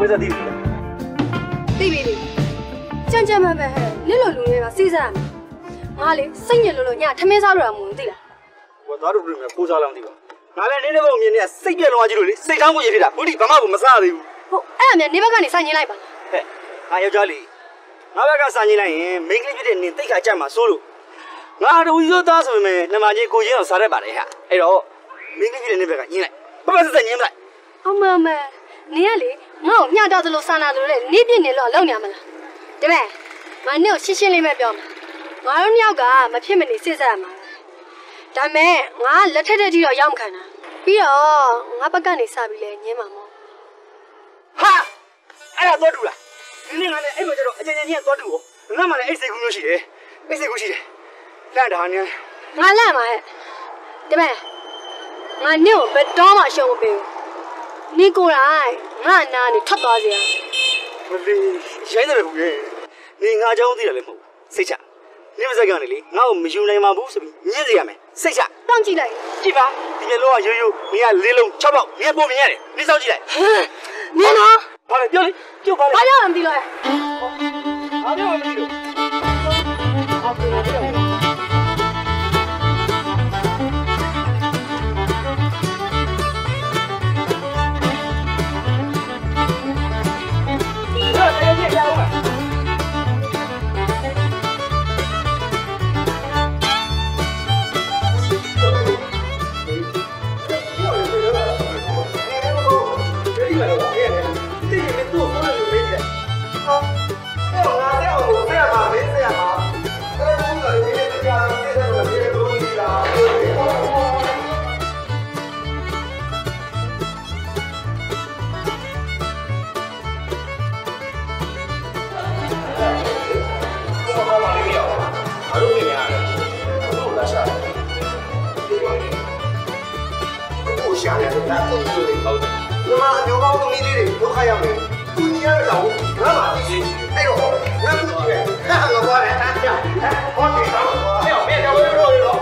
ဘုံစသည်သိပြီလေကြမ်းကြမ်းမှန်ပဲဟဲ့လစ်လို့လူတွေကစီးစားရမယ်ငါလေစိတ်ညစ်လို့လို့ညထမင်းစားလို့ရမှာမသိလားဟိုသားတို့ပြင်မဲ့ကိုးစားလောင်းဒီပါငါလည်းနင်းတဲ့ဘုံမြင်နေစိတ်ပြက်လုံးသွားကြည့်လို့လေစိတ်ထောင်းကိုရဖြစ်တာဘူးဒီဘာမှမစားသေးဘူးဟုတ်အဲ့အမြနေဘက်ကနေစိုင်းညင်းလိုက်ပါဟဲ့ငါယောက်ျားလေးငါဘက်ကစာညင်းလိုက်ရင်မိန်းကလေးဖြစ်တဲ့နင်တိတ်ခါကြက်မှာစိုးလို့ငါတို့ရိုးသားဆိုပေမဲ့နှမကြီးကိုချင်းအောင်စားရပါတယ်ဟာအဲ့တော့မိန်းကလေးဖြစ်တဲ့နင်ဘက်ကညင်းလိုက်ပပစစညင်းလိုက်အမမနေရလေ ငါ့ကိုညတော့သလိုဆန္ဒသလိုလေနေပြစ်နေလို့လုံနေမလားဒီမဲ့ငါနေ့ကိုရှင်းရှင်းလေးပဲပြောမှာငါတို့မြောက်ကမဖြစ်မနေစစ်ဆက်ရမှာဒါမဲ့ငါလက်ထက်တဲ့ကြီးတော့ရောက်မခံတာပြီးတော့ငါဘက်ကနေစပြီးလဲညင်းမှာမဟုတ်ဟာအဲ့ဒါတော့တူလားနင်ကလည်းအဲ့မှာကျတော့အချင်းချင်းချင်းတော့တူကိုငါမှလည်းအဲ့စိတ်ကူးမျိုးရှိတယ်အဲ့စိတ်ကူးရှိတယ်လန့်တာနင်ငါလန့်ပါဟဲ့ဒီမဲ့ငါနေ့ကိုဘယ်တော့မှရှုံးမပေးဘူးနေကိုယ်တိုင် ငါနာနေထွက်သွားစေရ မလေးရိုင်းတယ်ဘူးရဲ့နေငါเจ้าသိတယ်လည်းမဟုတ်စိတ်ချနေမစက်ကနေလေငါ့ကိုမယူနိုင်ပါဘူးဆိုပြီးညစ်စေရမယ်စိတ်ချ တောင့်ကြည့်လိုက် ကြည့်ပါဒီမျက်လုံးကရိုးရိုးနေကလေးလုံး6ပေါက်နေပုံမြင်ရတယ်နေစောက်ကြည့်လိုက် ဟမ်နင်နော် ဘာလဲပြောလေပြုတ်ပါလေ ဘာကြောင့်မသိလို့လဲ ဘာပြောမှမသိလို့ဟာပြောပြော မှာအမျိုးကောင်းသမီးလေးတွေဒုက္ခရောက်နေသူညီရတော့ငါမှသိရှိအဲ့တော့ငါသူကြည့်တယ်ဟာငါဘာလဲအားကြောက်ဟောဒီတော့ဟဲ့မင်းတော့ရောရော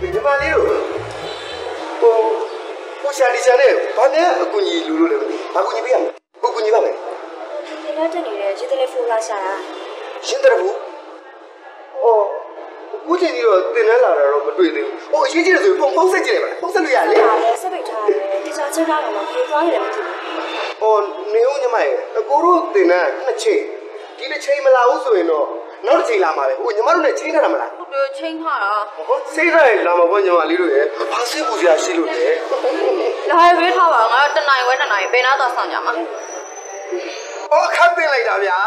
ဒီမှာလေးတို့ဟိုကိုရှာဒီရှာနဲ့ဘာနဲ့အကူကြီးလူလို့လဲဘာကူကြီးပေးရမလဲကိုကူကြီးပါမယ်ဒီနေ့တက်နေတဲ့ဂျစ်တယ်ဖူလာရှာတာရှင်းတယ်ဘူးအော် ခုချိန်ကြီးတော့တင်နှန်းလာတာတော့မတွေ့သေးဘူးဟိုအရေးကြီးတယ်ဆိုရင်ဖုန်းဖုန်းဆက်ကြည့်လိုက်ပါလားဖုန်းဆက်လို့ရလေဒါလည်းစပိတ်ထားတယ်ဒီစားချက်ကတော့မပြေသွားရတယ်မသိဘူးဟိုနေဦးညီမရဲ့အကိုတို့တင်နှန်းနှစ်ချိန်ဒီတစ်ချိန်မလာဘူးဆိုရင်တော့နောက်တစ်ချိန်လာမှာပဲဟိုညီမတို့နဲ့ချိန်ထားတာမလားဟုတ်တယ်ချင်းထားတာဟောစိတ်ရိုက်လာမှာပေါ့ညီမလေးတို့ရဲ့ဘာစိတ်ပူစရာရှိလို့လဲလာရွေးထားပါငါတနိုင်ဝဲတနိုင်ဘယ်နာတော့ဆောင်ကြမှာဟောခတ်ပင်လိုက်တာဗျာ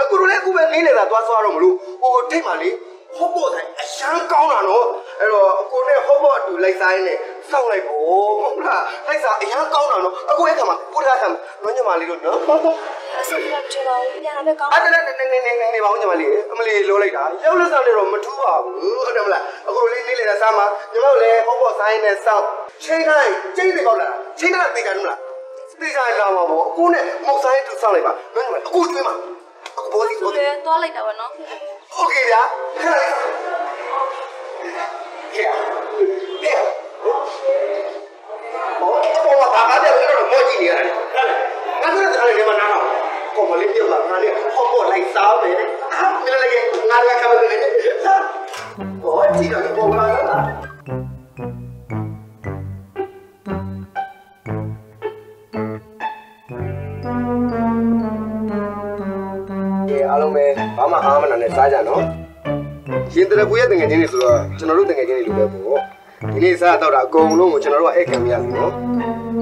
အခုတို့လည်းအခုပဲနေနေတာသွားသွားတော့မလို့ဟိုထိတ်မှလေ ဟောပေါ်ဆိုင်အရန်ကောင်းတာနော်အဲ့တော့အကိုနဲ့ဟောပေါ်အတူလိုက်ဆိုင်နဲ့စောင့်လိုက်ဖို့ဟုတ်လားလိုက်စားအရန်ကောင်းတာနော်အကိုရဲ့ခါမှာကိုထားခါမှာနော်ညီမလေးတို့နော်အဆင်ပြေချင်ပါဘူးပြန်လာမဲ့ကောင်းအဲ့ဒါနဲ့နေနေနေနေနေပါဦးညီမလေးအမလေးလိုလိုက်တာရောက်လက်ဆောင်တွေတော့မထူးပါဘူးဟုတ်တယ်မလားအခုတို့လေးနေနေတာစားမှာညီမတို့လည်းဟောပေါ်ဆိုင်နဲ့စောင့်ချိန်တိုင်းချိန်တွေကောက်လာတာချိန်တိုင်းသိကြတယ်မလားသိကြလာမှာပေါ့အခုနဲ့မောက်ဆိုင်တူစောင့်လိုက်ပါနော်ညီမအခုကျွေးမှာအခုဘောစီဘောစီလေသွားလိုက်တာပါနော် โอเคဗျာခဏလေးဟဲ့ဟဲ့ဘောဘောဘာဘာတဲ့ကတော့မောကြည့်နေရတယ်ငါတို့ကလည်းမနာတော့ကောမလေးပြောတာငါလည်းဟောပေါ်လိုက်စားမယ်အာမင်းလည်းငါလည်းခမတယ်ဘောကြည့်တော့ဘောပါလား မှအားမနာနဲ့စားကြနော်ရှင်တရပူရဲ့တငယ်ချင်းတွေဆိုတော့ကျွန်တော်တို့တငယ်ချင်းတွေလိုပဲပေါ့ဒီနေ့စားတော့တာအကုန်လုံးကိုကျွန်တော်တို့ကဧည့်ခံမရဘူးနော်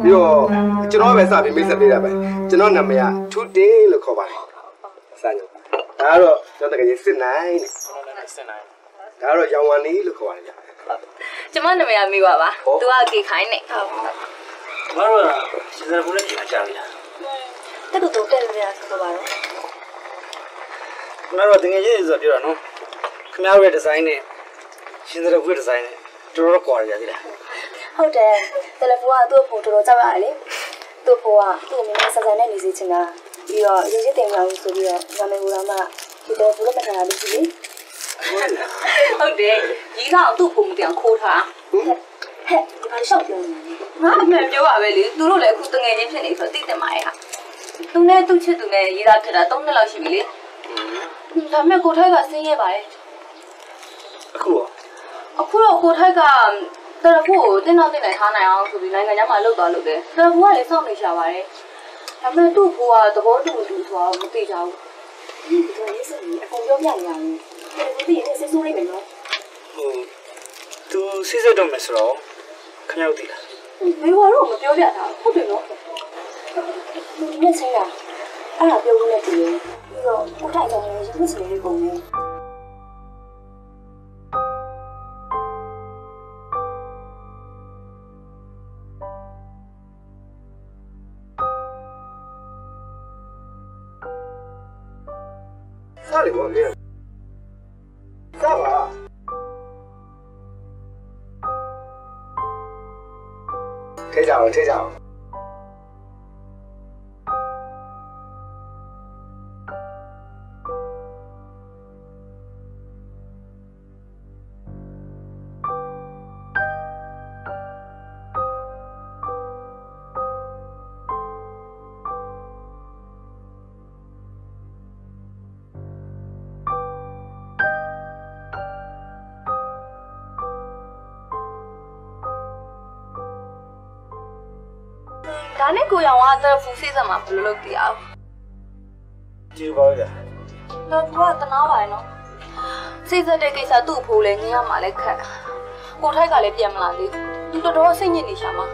ပြီးတော့ကျွန်တော်ပဲစပြီးမိတ်ဆက်ပေးတာပဲကျွန်တော်နာမည်ကထူတင်းလို့ခေါ်ပါတယ်စားညဒါကတော့ကျွန်တော်တကယ်ကြီးစစ်နိုင်တဲ့စစ်နိုင်ဒါကတော့ရောင်ဝမ်နီလို့ခေါ်ပါတယ်ဗျာကျမနာမည်ကမိပါပါသူကကေခိုင်းနေဟုတ်မတော်ကစီစဉ်ဖို့လည်းကြာကြာပြီလားတက်တူတူတက်လို့ရဆိုပါတော့ ခင်ဗျားတို့တကယ်ချင်းဆိုပြောတာနော်ခင်ဗျားတို့ရဲ့ဒီဇိုင်းနဲ့ရှင်သရဘူးရဲ့ဒီဇိုင်းနဲ့တော်တော်ကွာကြသေးလားဟုတ်တယ်တယ်လီဖုန်းကသူ့ဖို့တော်တော်ကြောက်ရတယ်လေသူ့ဖို့ကသူ့ကိုမြန်ဆန်ဆန်နဲ့နေစေချင်တာပြီးတော့ရင်းချစ်တင်ကြအောင်ဆိုပြီးတော့နာမည်ကိုတော့မှဒီတယ်ဘူးလို့မထားလို့ရှိလေဟုတ်တယ်ရီးကောင်သူ့ပုံမပြောင်ခိုးထားဟဲ့ဒီဘာရှောက်ပြောနေလဲငါအမှန်ပြောပါပဲလေသူတို့လည်းအခုတငယ်ချင်းဖြစ်နေဆိုသိတယ်မှာရဲ့ဟာသူနဲ့သူ့ချစ်သူနဲ့ရေးသားဖြစ်တာ၃နှစ်လောက်ရှိပြီလေ ဒါပေမဲ့ကိုထိုက်ကဆင်းရဲပါရဲ့အခုရောအခုတော့ကိုထိုက်ကတရဖို့ကိုတင်းတော့တင်းနေထားနိုင်အောင်ဆိုပြီးနိုင်ငံခြားမှာလှုပ်သွားလို့တယ်တရဖို့ကလည်းစောင့်နေရှာပါတယ်ဒါပေမဲ့သူ့ဘိုးကသဘောတူမတူဆိုတော့မသိကြဘူးဒီတော့ရေးစပြီးအကုန်ပြောပြနေရတယ်တယ်လီဖုန်းရဲ့စစ်ဆိုးလေးမယ်နော်ဟိုသူစစ်စစ်တော့မယ်ဆိုတော့ခင်ဗျားတို့သိလားမေဝါတော့မပြောပြတာဟုတ်တယ်နော်ဒီနေ့ချင်းတာအဲ့ဒါပြောလို့လည်းပြီးရင် ပြီးတော့ကိုထိုက်ကြောင်လည်းရင်းချင်လေးပုံနေစားလေပေါ့လေစားပါထဲကြ အောင်ထဲကြအောင်ဒါနဲ့ကိုရောင်ကတရဖူးစိတ်ဆက်မှာဘယ်လိုလုပ်ပြအောင်ကြည့်ပါဦးဗျာတရဖူးကတနာပါတယ်နော်စိတ်ဆက်တဲ့ကိစ္စသူ့အဖိုးလည်းညင်ရမှာလည်းခက်ကိုထိုက်ကလည်းပြန်မလာသေးဘူးသူတော်တော်စိတ်ညစ်နေရှာမှာ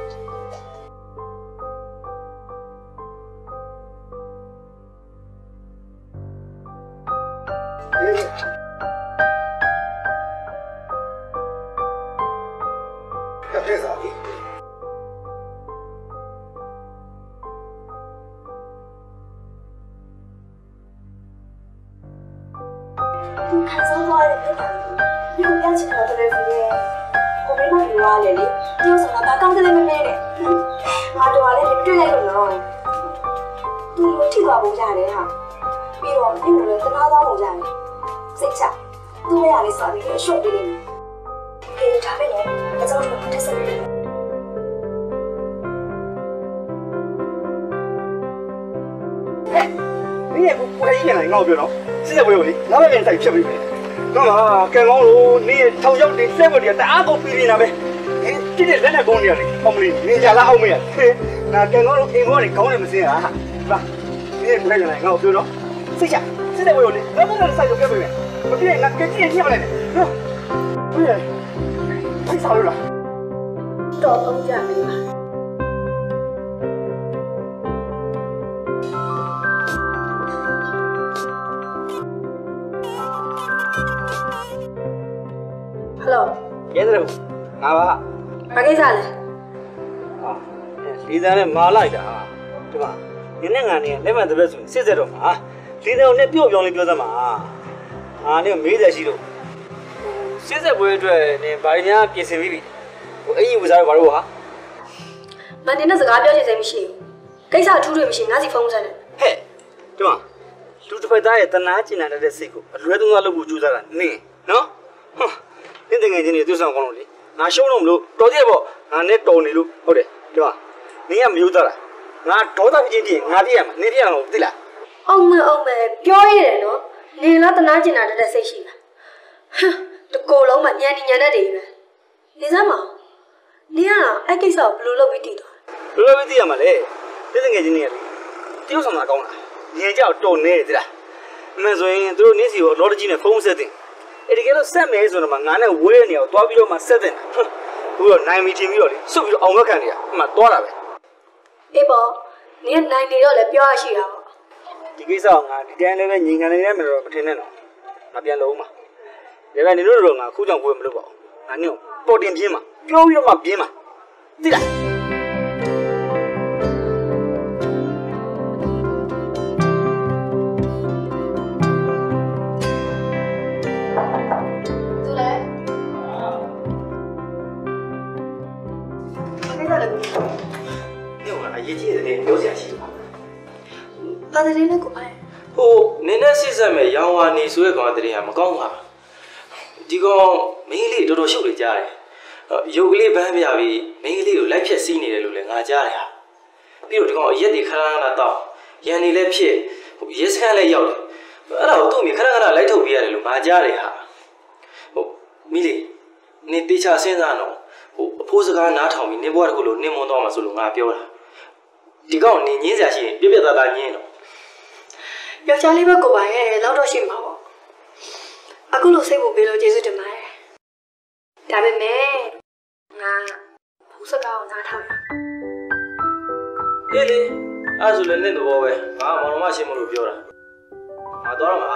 ထောင်ရောက်နေစက်ဝတ်တွေကတအားကုန်ပြီးနေတာပဲဟင်းတိတဲ့လက်နဲ့ကုန်းနေရတယ်အောင်မလေးနေကြလားအောင်မရငါကံကောင်းလို့အိမ်ဘောကနေကောင်းနေမစင်းဟာဟာနေပြလိုက်နိုင်ငါ့ကိုပြောတော့စိတ်ချစိတ်တဲ့ဝေလို့လေငါမနဲ့ဆိုင်ရုပ်ပြပေးမယ်မပြည့်ငါကြည့်ကြည့်ရမလဲနော်ဟုတ်ရဲ့ဖိတ်စားလို့လားတော်သုံးကြမင်းပါ လေးသားနဲ့မာလိုက်တာဒီမှာနင်းနဲ့ငါနေလက်မှန်တစ်ပတ်ဆိုစစ်စစ်တော့မှာလေးသားနဲ့ပြော့ပြောင်းလေးပြောစမ်းပါအာနေမေးတယ်ရှိလို့စစ်စစ်ပွဲအတွက်နင်ဘာညာပြင်ဆင်ပြီးပြီဟိုအင်ကြီးဝစားတော့ဘာလို့ဟာမန်တင်နဲ့စကားပြောချင်စိတ်မရှိဘူးကိစ္စအထူးတွေမရှိငါစီဖုန်းဆက်နေဟဲ့ဒီမှာလူတစ်ဖက်သားရဲ့တနာကျင်လာတဲ့စိတ်ကိုအလွဲသုံးစားလုပ်ဖို့ကြိုးစားတာနင်းနော်ဟွန်းနင်းတငယ်ချင်းတွေသူ့ဆောင်ကောင်းလို့လေငါရှုံးတော့မလို့တော်သေးပေါ့ငါနဲ့တော်နေလို့ဟုတ်တယ်ဒီမှာ နင်းကမယူသားတာငါဒေါသဖြစ်ချင်းငါပြည့်ရမှာနင်းပြည့်ရမှာသိလားအောင်မအောင်မပြောရတယ်နော်နေလားတနာကျင်တာတဲ့စိတ်ရှိလားဟမ်တကိုယ်လုံးမှာညံနေညံတဲ့တွေပဲနေစမ်းမအောင်နေကအဲ့ကိစ္စကိုဘယ်လိုလုပ်ပြီးတည်သွားဘယ်လိုပဲသိရမှာလဲနင်းတငယ်ချင်းတွေကလေတရုတ်ဆောင်တာကောင်းတာညင်ကြောက်တော်နေတယ်သိလားအမှန်ဆိုရင်သူတို့နင်းစီကိုလော်တကြီးနဲ့ဖုံးဆက်တင်အဲ့ဒီကလေးဆက်မယ်ဆိုတော့မှငါနဲ့ဝေးနေအောင်တွားပြီးတော့မှဆက်တင်ဟွန်းအခုတော့နိုင်မီတင်ပြီးတော့လေစွတ်ပြီးတော့အောင်မခံနေရအမှတွားတာပဲ အေးပေါ့နေကနိုင်နေတော့လည်းပြောရရှိတာပေါ့ဒီကိစ္စကငါဒီတိုင်းလည်းပဲညီငံနေနေမယ်တော့မထင်နဲ့တော့ငါပြန်လုံးမှာဒါပေမဲ့နေလို့တော့ငါခုကြောင့်ကိုယ်မလုပ်ပါဘူးငါနင်းကိုပေါ်တင်ပြင်းမှာပြောပြီးတော့မှပြင်းမှာသိလား ဘာတဲ့လဲကိုအဲဟိုနင်းနဲ့စစ်ဆက်မဲ့ရောင်ဝါနေဆိုတဲ့ကောင်ကတည်းကမကောင်းပါဒီကောင်မင်းကလေးတော်တော်ရှုပ်လေကြားတယ်ရုပ်ကလေးဗန်းပြပြီးမင်းကလေးကိုလိုက်ဖြက်စီးနေတယ်လို့လည်းငါကြားတယ်ဟာပြီးတော့ဒီကောင်အရက်တွေခဏခဏတော့ရန်နေလည်းဖြစ်ဟိုရဲစခန်းလည်းရောက်တယ်အဲ့ဒါကိုသူ့မိခဏခဏလိုက်ထုတ်ပြရတယ်လို့ငါကြားတယ်ဟာဟိုမိလေးနင်တေချာစဉ်းစားတော့ဟိုအဖိုးစကားနားထောင်ပြီးနင်းဘွားတကူလို့နင်းမွန်းတော့မှာဆိုလို့ငါပြောတာဒီကောင်နင်ညင်းစရာရှိရင်ပြပြသားသားညင်းတော့ ယောက်ျားလေးဘက်ကိုပါရဲ့လောက်တော့ရှိမှာပေါ့အခုလို့စိတ်ပူပေးလို့ကျေးဇူးတင်ပါတယ်ဒါပေမဲ့ငါဘူးစကားကိုနားထောင်ရအေးလေအဲ့ဆိုလည်းနင့်သဘောပဲငါမောင်နှမရှင်းမလို့ပြောတာငါတော့မှာ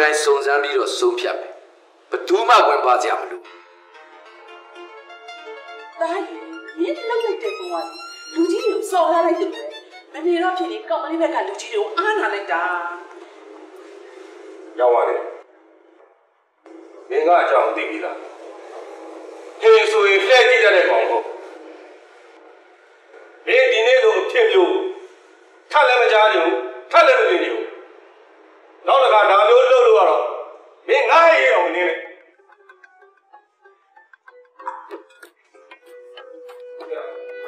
ယ်တိုင်စုံစမ်းပြီးတော့ဆုံးဖြတ်မယ်ဘယ်သူမှဝင်ပါစရာမလိုတားရင်မင်းလောက်လိုက်တဲ့ပုံကလေလူကြီးတွေကိုစော်ကားလိုက်တယ်ပဲမနေတော့ဖြစ်နေကောင်မလေးဘက်ကလူကြီးတွေကိုအားနာလိုက်တာရောက်ပါလေမင်းကအကြောင်းသိပြီလားဟေးဆိုရင်လှည့်ကြည့်ရတဲ့ကောင်ဟုတ်မင်းဒီနေ့လိုအဖြစ်မျိုးထပ်လည်းမကြားဘူးထပ်လည်းမမြင်ဘူးနောက်တစ်ခါဒါမျိုးလုပ်လို့ကတော့ အားရအောင်နင်းလေ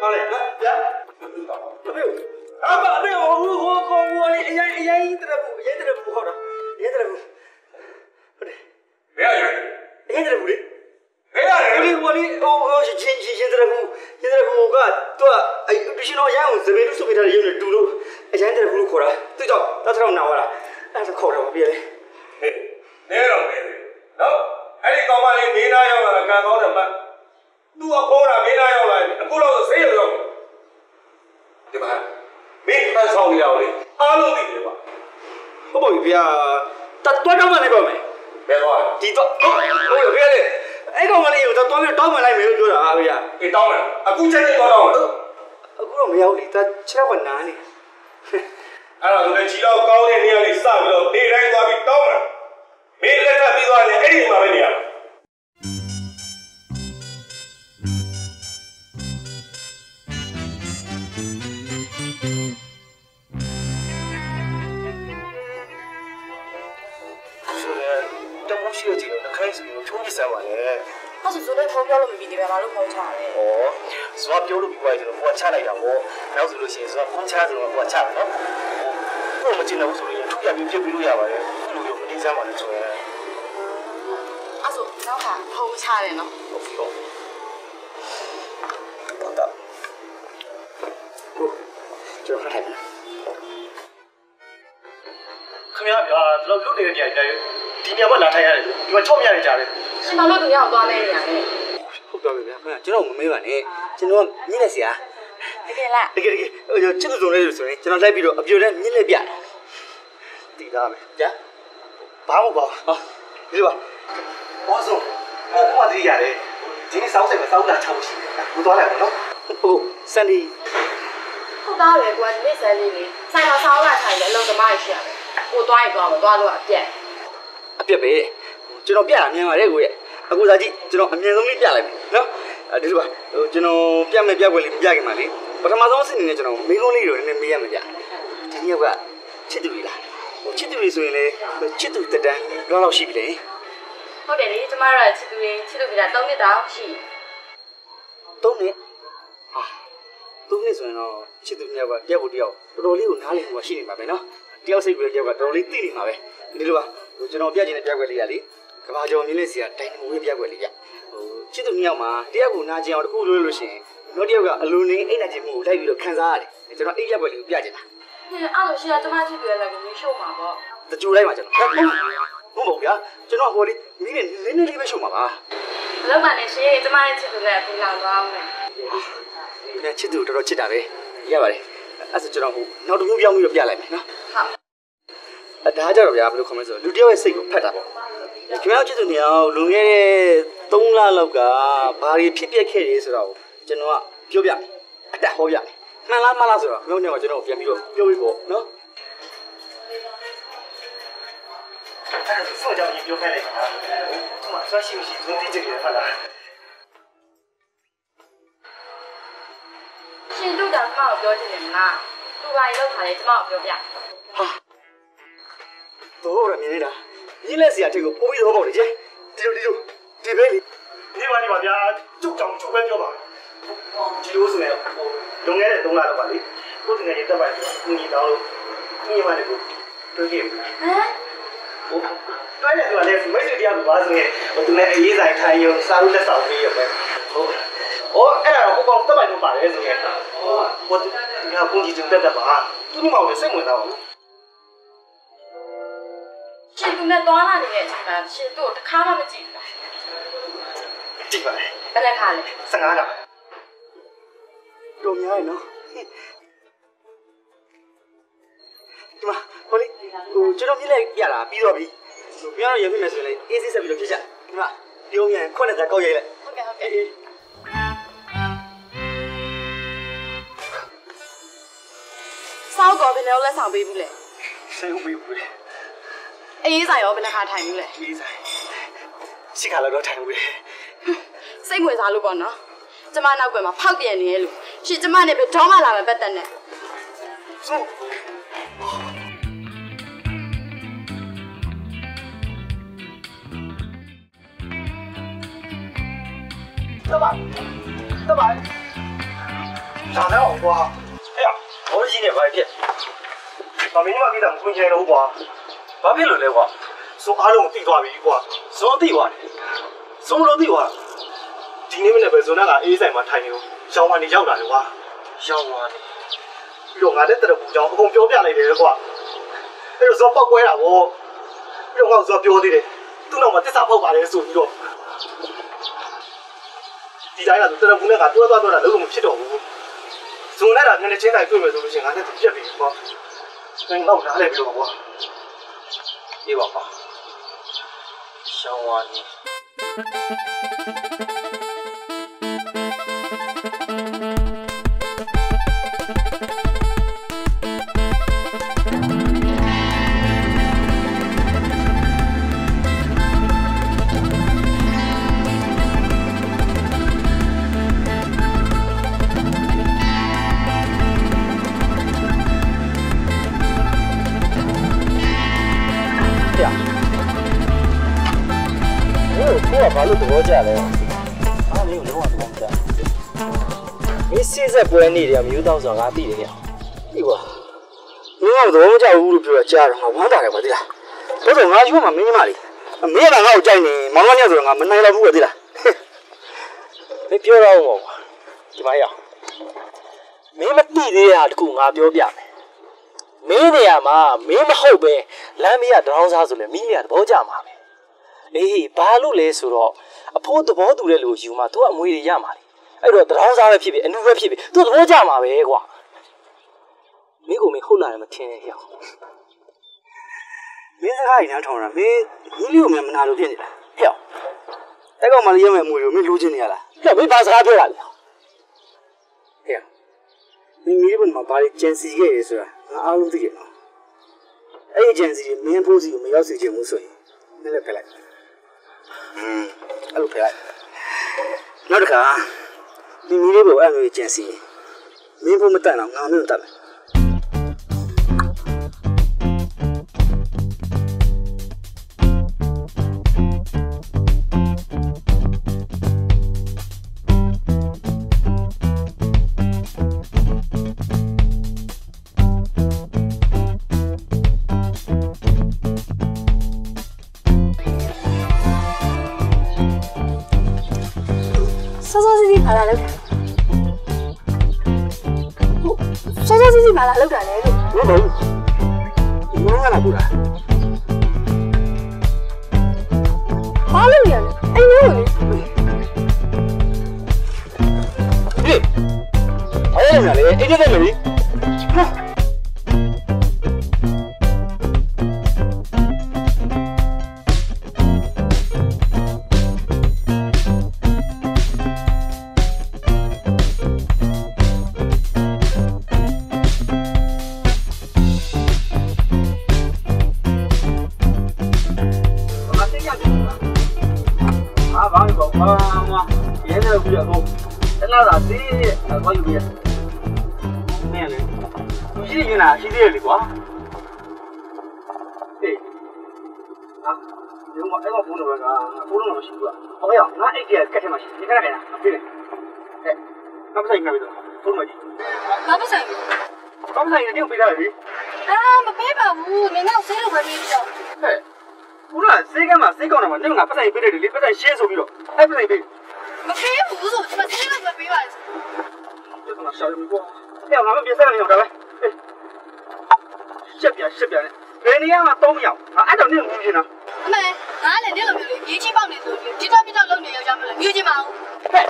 ဟာလေဟာဗျာအဘအဲ့ဟိုဟိုကောဝလေးအရင်အရင်တရဘူးအရင်တရဘူးဟောတာအရင်တရဘူးဟုတ်တယ်ဘယ်ရအရင်တရဘူးလေဘယ်ရလဲဒီဝလေးဟိုဟိုချင်းချင်းချင်းတရဘူးရင်တရဘူးကတော့အဲ့ဒီရှင်တော်ရန်ကိုဇမေလူဆိုပေးထားတဲ့ရုပ်နဲ့တူလို့အရင်တရဘူးလို့ခေါ်တာသူကြောင့်တတ်ထောင်နာဝလာအဲ့ဒါခေါ်တော့ပြလေဟဲ့ နဲတော့ပဲနော်အဲ့ဒီကောင်မလေးမင်းသားရောက်လာတာကံကောင်းတယ်မသူ့အဖိုးကမင်းသားရောက်လာရင်အခုတော့ဆေးရုံရောက်ဒီမှာမင်းမှန်ဆောင်ရအောင်လေအားလုံးသိတယ်ပါဟုတ်ပါပြီဗျာတတ်တော့တော့မနေပါမယ်ဘယ်တော့ဒီတော့ဟုတ်ပြီဗျာလေအဲ့ကောင်မလေးကိုတော့တောင်းပြီးတောင်းမှလိုက်မယ်လို့ပြောတာဗျာအေးတောင်းမယ်အခုချက်ချင်းတောင်းတော့အခုတော့မရောက်လေတချက်ဝနာနေအဲ့တော့သူလည်းကြီးတော့ကောင်းတဲ့နေရာလေးစပြီးတော့နေတိုင်းသွားပြီးတောင်းမယ် မင်းလက်ထပ်ပြီးသွားရင်အဲ့ဒီမှာပဲနေရမယ်ဆိုတော့တမိုးရှိတဲ့ချိန်တော့ခိုင်းစီကိုချုံးပစ်စမ်းပါလေအဲ့ဆိုဆိုတော့ဖုန်းပြောလို့မပြီးသေးပဲငါတို့ဖုန်းချတယ်။ဩဇွာပြောလို့ပြီးသွားရင်ကျွန်တော်ကိုကချလိုက်တာပေါ့။နောက်ဆိုလို့ရှိရင်ဇွာဖုန်းချဆိုတော့ကိုကချမယ်နော်။ကိုမကျင်တော့ဆိုရင်ထူရပြီးပြစ်ပြီးလို့ရပါတယ်။လူရောမနေ စမ်းပါနဲ့ဆိုရင်အဲ့ဆိုနောက်ကဖုန်းချတယ်နော်ဟုတ်ပြီဟုတ်။တော့တော့ကျွန်တော်ထိုင်မယ်။ခင်ဗျားဗျာကျွန်တော်လွတ်နေတဲ့နေရာဒီနေရာမှာလာထိုင်ရတယ်ဒီမှာချော့မရတယ်ကြားတယ်ရှင်ဘာလို့သူရောက်သွားလဲနေရလဲဟုတ်တော့ဗျာခင်ဗျာကျွန်တော်မမေးပါနဲ့ကျွန်တော်မြင့်လက်စရာတကယ်လားတကယ်တကယ်ဟိုချစ်သူစုံလေးလို့ဆိုရင်ကျွန်တော်လိုက်ပြီးတော့အပြိုနဲ့မြင့်လက်ပြတယ်တည်သားမယ်ကြာ ဘာမှမပေါ့ဟာဒီလိုပါဘောဆုံးဟိုကတည်းရတယ်ဒီနေ့စောင်းဆိုင်မှာစောင်းတာချောင်းရှိတယ်ဘူးသွားလိုက်ပါနော်ဟုတ်စန်ဒီဟုတ်သားပဲကွာဒီနေ့ဆန်းလေးလေးဆိုင်မှာဆောင်းလာထိုင်တယ်အလုံးသမားရရှိရတယ်ကိုသွားရင်သွားမသွားလို့အပြက်အပြက်ပဲကျွန်တော်ပြတာမြင်ပါတယ်ကိုရဲ့အခုသာကြည့်ကျွန်တော်အမြင်ဆုံးလေးပြလိုက်ပြီနော်အဲဒီလိုပါဟိုကျွန်တော်ပြမယ်ပြွက်လေးမပြခင်ပါလေပထမဆုံးအဆင့်အနေနဲ့ကျွန်တော်မိန်းကုန်းလေးတွေနည်းနည်းမေးရမှာဗျဒီနေ့ကချစ်သူလေး လားဟိုချစ်သူလေးဆိုရင်လေချစ်သူတက်တန်းတော့လောက်ရှိပြီလေဟုတ်တယ်လေကျမတို့ကချစ်သူလေးချစ်သူပြတာ၃နှစ်တောင်ရှိသုံးနှစ်ဟာသုံးနှစ်ဆိုရင်တော့ချစ်သူမြောက်ကတယောက်ကိုတယောက်တော်တော်လေးကိုနားလည်မှုရှိနေမှာပဲနော်တယောက်စိတ်ပြီးတော့တယောက်ကတော်တော်လေးသိနေမှာပဲဒီလိုပါဟိုကျွန်တော်ပြချင်တဲ့ပြွက်လေးကလေကဘာကျော်မြင်းလေးစီကတိုင်နမိုဝေးပြက်ွက်လေးဗျဟိုချစ်သူနှစ်ယောက်မှာတယောက်ကိုနာကျင်အောင်တစ်ခုလို့လို့ရှိရင်နောက်တစ်ယောက်ကအလိုနေအိတ်နာကျင်မှုကိုလိုက်ပြီးတော့ခံစားရတယ်ကျွန်တော်အိတ်ရက်ွက်လေးကိုပြချင်တာဟင်းအဲ့လိုရှိရကျမချစ်တယ်လည်းကိုမင်းရှုံမှာပေါ့ တကြိုလိုက်ပါကျွန်တော်ဟုတ်ဟုတ်ဟုတ်ဗျာကျွန်တော်ဟိုလေးမင်းနဲ့နည်းနည်းလေးပဲရှုံပါပါဘလို့မှလည်းရှင်ကျမရဲ့ချစ်သူနဲ့အပူလောင်သွားအောင်မယ်ခင်ဗျာချစ်သူတော်တော်ချစ်တာပဲရပါတယ်အဲ့ဆိုကျွန်တော်ဟိုနောက်တစ်မျိုးပြောင်းပြီးတော့ပြလိုက်မယ်နော်ဟုတ်အဒါကြတော့ဗျာဘယ်လိုခေါ်မလဲဆိုတော့လူတစ်ယောက်ရဲ့စိတ်ကိုဖတ်တာပေါ့ခင်ဗျားတို့ချစ်သူနေအောင်လွန်ခဲ့တဲ့3လလောက်ကဘာတွေဖြစ်ပျက်ခဲ့တယ်ဆိုတော့ကျွန်တော်ကပြောပြမယ်အတက်ဟောပြမယ်မှန်လားမလားဆိုတော့မျိုးနဲ့ကကျွန်တော်ပြန်ပြီးတော့ပြောပြီးပေါ့နော် အဲ့ဒါဆိုကြောင်ပြောခဲ့လိုက်ပါဒီမှာဆွရှိမရှိသုံးတိကျတယ်ဟုတ်လားရှင်တို့ကကျမကိုပြောချင်တယ်မလားသူဘာကြီးလောက်ထားလဲကျမကိုပြောပြတော့ရမြင်နေတာညီလက်စီအထက်ကိုပိုးပြီးတော့ပေါ့လေကျဲဒီလိုဒီလိုဒီပဲလေဒီပါဒီပါဗျာကျုပ်ကြောင်ကျုပ်ပဲပြောပါဒီလိုဆိုရင်ဟိုလွန်ခဲ့တဲ့3လလောက်ပါလေကိုယ်တကယ်တက်ပါဘူးညီတော်လို့ညီမလေးကိုတွေ့ခဲ့ဘူးဟမ်ဟို တွဲတယ်သူကလည်းမိတ်ဆွေတရားကိုပါဆိုရင်ဟိုသူနဲ့အေးဆိုင်ထိုင်ရုံစားလို့လက်ဆောင်ပေးရမယ်ဟိုဟိုအဲ့ဒါကိုပေါ့တက်ပိုင်လို့ပါတယ်ဆိုရင်ဟိုဟိုသူကပုံကြီးတင်တက်တက်ပါသူ့မောင်လည်းစိတ်ဝင်စားပါဘူးရှင်သူနဲ့သွားလာနေတဲ့အချိန်မှာရှင်သူ့ကိုတစ်ခါမှမကြည့်ဘူးလားကြည့်ပါလေဘယ်နဲ့ခါလဲ15ကတော်များရဲ့နော် ဒီမှာဟိုလေဟိုကျွန်တော်မြင်လိုက်ရတာပြီးတော့ပြီဟိုပြောရရပြီမယ်ဆိုရင်လေအေးစစ်ဆက်ပြီးတော့ဖြစ်ကြဒီမှာပြုံးမြန်ခွက်နဲ့တက်ကောက်ရိုက်လိုက်ဟုတ်ကဲ့ဟုတ်ကဲ့အေးစောက်ကောဘယ်နဲ့လက်ဆောင်ပေးဘူးလဲဆေးဟုတ်ပြီဘူးလေအေးဆိုင်ရောဘယ်နဲ့ခါထိုင်ဘူးလဲအေးဆိုင်ရှိခါတော့ထိုင်ဘူးလေစိတ်ဝင်စားလို့ပေါ့နော်ကျမနောက်ကွယ်မှာဖောက်ပြန်နေရလို့ရှင်ကျမနဲ့ပဲဒေါမှလာမယ်ပတ်သက်နဲ့ဆို တက်ပါတက်ပါလာတော့ကွာဟဲ့ဘောကြီးနဲ့ဘာဖြစ်မမင်းမကြီးတော့ခွင့်ချင်လို့ကွာဘာဖြစ်လို့လဲကွာစိုးအားလုံးသိသွားပြီကွာဇွန်သိသွားတယ်ဇွန်လုံးသိသွားဒီနေ့မနေ့ပဲဇွန်ကအေးဆိုင်မှာထိုင်နေလို့ရောင်းဝါနေရောက်လာတယ်ကွာရောင်းဝါနေပြီးတော့ငါလည်းတရပူကြောင်အကုန်ပြောပြလိုက်တယ်ကွာအဲ့တော့ဇွန်ပောက်ကွဲ တာဗောပြီးတော့ငါ့ကိုဇွန်ပြောသေးတယ်သူ့နောက်မှာတစ္ဆာဖောက်ပါတယ်ဆိုပြီးတော့ဒီတိုင်းကသူတရပူနဲ့ကတွဲသွားတော့တာလုံးဝမဖြစ်တော့ဘူးဇုံနဲ့တာနည်းနည်း လို့သဘောကျလဲအားလေးကိုလုံးဝသဘောမကျမင်းစစ်ဆက်ပွဲနေတယ်မျိုးတောင်းဆိုတာငါသိတယ်ညဒီကွာမင်းကတော့မကြောက်ဘူးလို့ပြောကြားတော့ငါဝမ်းတာတယ်ပါသိလားဒါဆိုငါယူမှာမင်းမလေးမင်းကငါ့ကိုကြိုက်နေမောင်မောင်ညဆိုတော့ငါမနိုင်တော့ဘူးပဲသိလားမင်းပြောတော့မဟုတ်ပါဒီမှာရအောင်မင်းမသိသေးတာတခုငါပြောပြမယ်မင်းနေရာမှာမင်းမဟုတ်ပဲလမ်းမရတောင်းစားဆိုလဲမိနေရသဘောကျမှာပဲ အေးဘာလို့လဲဆိုတော့အဖိုးသဘောတူတဲ့လူကိုယူမှာသူကအမွေတွေရမှာလေအဲ့တော့တောင်းစားပဲဖြစ်ဖြစ်အနုပဲဖြစ်ဖြစ်သူသဘောကျမှာပဲကွာမင်းကမင်းဟုတ်လာတယ်မထင်နဲ့ဟဲ့မင်းစကားကြီးနားထောင်တာမင်းညီလေးကိုမနာလို့ဖြစ်နေတာဟဲ့အဲ့ကောင်မလေးရမယ့်အမွေကိုမင်းလူချင်းနေရလားဟဲ့မင်းဘာစကားပြောတာလဲဟဲ့မင်းမိဘမှာဘာလို့ဂျန်စီခဲ့ရဲဆိုတာငါအားလုံးသိတယ်နော်အဲ့ဒီဂျန်စီမင်းဖို့စီကိုမရောက်စေချင်ဘူးဆိုရင်မင်းလည်းဖယ်လိုက်อืม အဲ့လိုဖယ်လိုက်နောက်တစ်ခါဒီမိလေးကိုအဲ့လိုဂျန်စီမင်းဖို့မတတ်တော့ငါမင်းကိုတတ်မယ် ကပ်ဆိုင်ငါပြီးတော့ဖုန်းမကြီး။ဘာမဆိုင်ဘူးကပ်ဆိုင်ရတဲ့ကိုပေးတာလေ။အာမပေးပါဘူး။နင်တော့ဆေးလို့ပဲပြီးတော့ဟဲ့ဘူးလားဆေးကမ်းမှာဆေးကောင်းတာမှာနင်ကပတ်ဆိုင်ပေးတယ်လေပတ်ဆိုင်ရှင်းဆိုပြီးတော့အဲ့ပတ်ဆိုင်ပေးမပေးဘူးဆိုဒီမှာဆေးလို့ပဲပေးပါလေ။ဒီကမှာရှာရမလို့။အဲ့ငါမပြေဆက်နေအောင်ဒါပဲ။ရှက်ပြရှက်ပြနဲ့ဘယ်နေရာမှာသုံးမရအောင်။အဲ့တော့နင်ငူးနေတာ။အမေငါလည်းနင်လိုမျိုးလေးရေးချင်းပေါက်နေဆိုပြီးဒီတော့ပြတော့လုံနေရောက်ကြမလို့ငူးချင်ပါဦး။ဟဲ့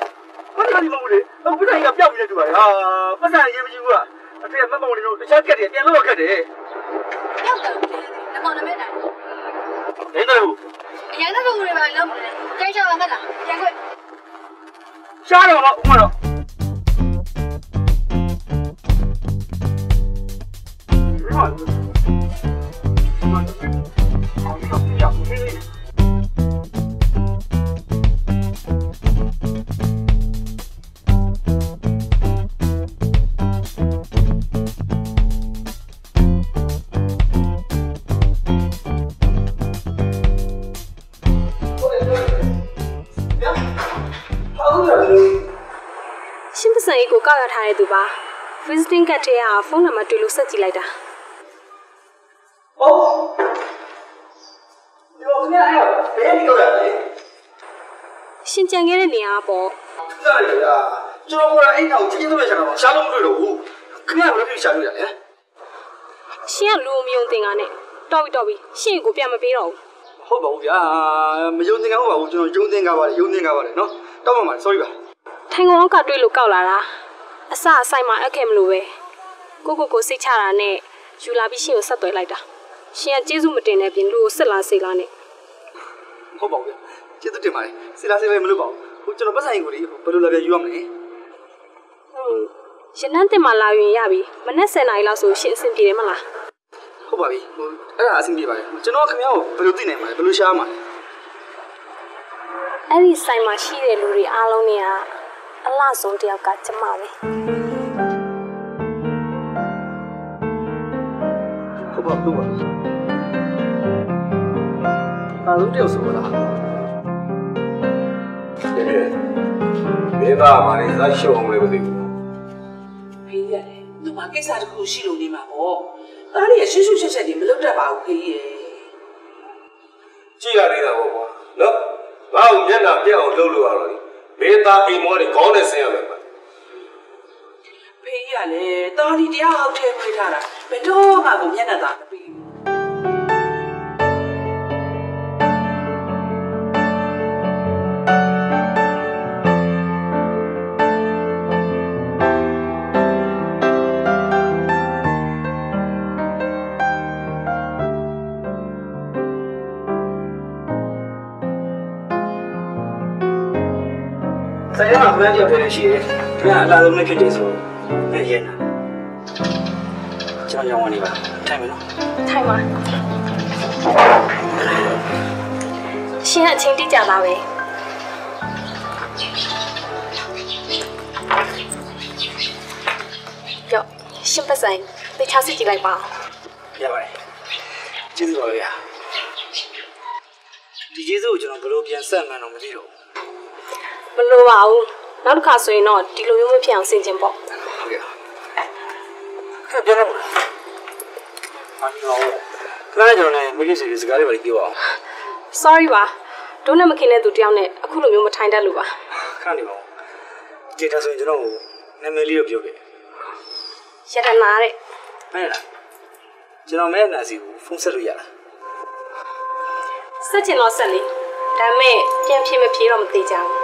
ဘာလို့ဒီမဟုတ်လေအခုပတ်ဆိုင်ကပျောက်ပြီးနေတူပါဟာပတ်ဆိုင်ရေးမကြည့်ဘူးကအဖေကမတ်မုံလေးတို့တခြားကက်တယ်ပြန်လို့ခက်တယ်ရောက်တယ်ငမောင်နမဲနိုင်နင်းတယ်ဘူးအရင်ကတော့ဝင်ပါလုံးတယ်ကြိုက်ကြပါမလားပြန်ခွင့်ရှားတော့ဥမတော့ဟုတ် ရှင်းပစံကြီးကိုကောက်ရထားတဲ့သူပါ visiting card ထဲကဖုန်းနံပါတ်တွေ့လို့ဆက်ကြည့်လိုက်တာဟုတ်ဒီလိုနဲ့အဲ့ဘယ်နေကြလဲရှင်ကြံခဲ့တဲ့နေရာကပေါ့ဒါလေကကျွန်တော်ကအဲ့နောက်ချင်းချင်းပဲရှာတော့ရှားလို့မတွေ့တော့ဘူးခင်ဗျားဘယ်လိုဖြစ်ရှာလို့ရလဲရှင်ကလူမယုံတင်ကနဲ့တော်ပြီတော်ပြီရှင်ကိုပြန်မပေးတော့ဘူးဟုတ်ပါဘူးဗျာမယုံသင်္ကန်းဟုတ်ပါဘူးကျွန်တော်ယုံသင်္ကန်းပါတယ်ယုံသင်္ကန်းပါတယ်နော်တောက်ပါပါ sorry ပါ ထိုင်ကုန်ကတွေ့လို့ကောက်လာတာအစအဆိုင်မှာအပ်ခဲ့မလို့ပဲကိုကိုကိုစိတ်ချတာနဲ့ယူလာပြီးရှင်ကိုဆက်သွယ်လိုက်တာရှင်ကကျေးဇူးမတင်တဲ့ပြင်လူကိုဆက်လာစေလာနဲ့ ဟုတ်ပါဘူးဗျာကျေးဇူးတင်ပါတယ်စီလာစီပဲမလုပ်ပါဘူးဟိုကျွန်တော်ပတ်ဆိုင်ကိုလေဘယ်လိုလဲပြယူရမလဲ ဟုတ်ရနန်းတင်မှာလာရင်ရပြီမနေ့10နာရီလောက်ဆိုရှင်အဆင်ပြေတယ်မလား ဟုတ်ပါပြီဟိုအဲ့ဒါအဆင်ပြေပါတယ်ကျွန်တော်ခင်ဗျားကိုဘယ်လိုသိနိုင်မှာလဲဘယ်လိုရှားမှာလဲ အဲ့ဒီဆိုင်မှာရှိတဲ့လူတွေအားလုံးเนี่ย အလှဆုံးတယောက်ကကျမပဲဟုတ်ပါဘူးပါအားလုံးတယောက်ဆိုလားတကယ်မင်းသားမာနေဇာရှုံအောင်လည်းမသိဘူးဖေးရတယ်သူမကိစ္စတစ်ခုရှိလို့နေမှာပေါ့သားလေးရရှူးရှူးချက်ချက်တွေမလုပ်တတ်ပါဘူးဖေးရဲ့ကြည့်ရသေးတာပေါ့ကွာနော်ငါ့ကိုမျက်နှာပြက်အောင်လှုပ်လို့ရတော့လေ မင်းသားအိမ်မောတွေခေါင်းနဲ့ဆင်းရမယ်ကွာဖေးရလေသားလေးတရားဟောက်ထဲခွေးထားတာဘယ်တော့မှကိုမျက်နှာသာမပြီးဘူး မှာခဏကြောက်တယ်ရှိတယ်ခင်ဗျာအလားဆုံးနဲ့ဖြစ်တယ်ဆိုနဲ့ရဲနာကျွန်တော်ရောင်းဝင်နေပါထိုင်မယ်နော်ထိုင်ပါရှင်ကအချင်းတိကြပါပဲကြောက်ရှင်ပတ်ဆိုင်တေချာစစ်ကြည့်လိုက်ပါဦးရပါတယ်ကျေးဇူးပါဗျာဒီကျေးဇူးကိုကျွန်တော်ဘယ်လိုပြန်ဆက်မှန်းတော့မသိတော့ဘူးမလိုပါဘူး နောက်တစ်ခါဆိုရင်တော့ဒီလိုမျိုးမဖြစ်အောင်ဆင်ခြင်ပေါ့ဟုတ်ကဲ့ခက်ပြန်တော့မမီပါဘူးခဏကျွန်တော်လည်းမိကိစီစကားလေးပါပြောအောင် sorry ပါဒုနဲ့မခင်တဲ့သူတယောက်နဲ့အခုလိုမျိုးမထိုင်တတ်လို့ပါခဏနေပါဦးဒီဒါဆိုရင်ကျွန်တော်နာမည်လေးတော့ပြောခဲ့ရတနာတဲ့မင်းလားကျွန်တော်မဲနာစီကိုဖုန်းဆက်လို့ရလားဆက်ချင်တော့ဆက်လေဒါပေမဲ့ပြန်ဖြေမဖြေတော့မသေးကြဘူး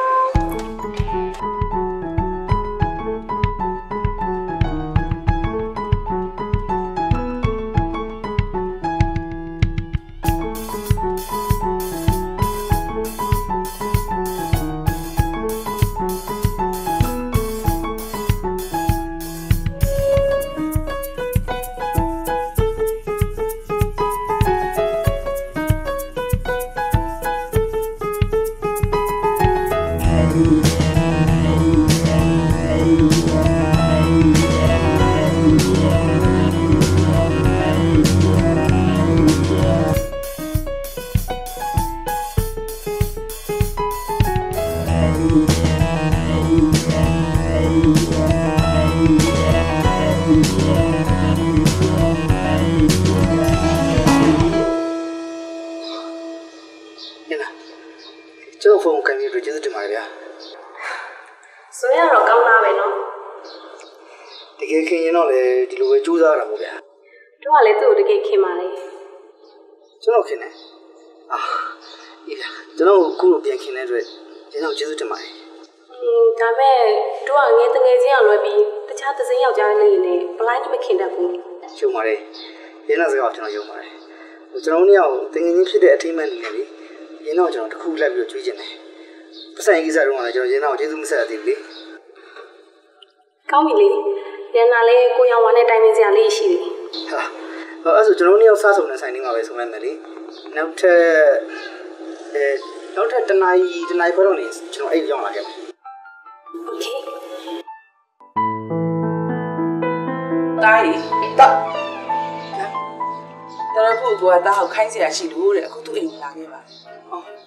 ခုလိုက်ပြီးတော့ကြွေးကျင်တယ်ပတ်ဆိုင်ကိစ္စတုန်းကလည်းကျွန်တော်ရင်းတော့ကျေးဇူးမဆက်ရသေးဘူးလေ ကောင်းပြီလေရန်နာလေးကိုရောင်ဝါနဲ့တိုင်ပင်စရာလေးရှိတယ် ဟာအဲ့ဆိုကျွန်တော်တို့နှစ်ယောက်စားဆုံတဲ့ဆိုင်လေးမှာပဲဆုံရမယ်လေနောက်ထပ်အဲနောက်ထပ်တနားရီတနားရီခွဲတော့နေကျွန်တော်အဲ့ရောက်လာခဲ့မယ် โอเค တားရီ တာ တော်ဖို့ကတားကိုခိုင်းเสียရှိလို့တဲ့အခုသူ့အိမ်ကိုလာခဲ့ပါ ဟုတ်ကဲ့ဟမ်ဟာသူ့လေကွာဟာတ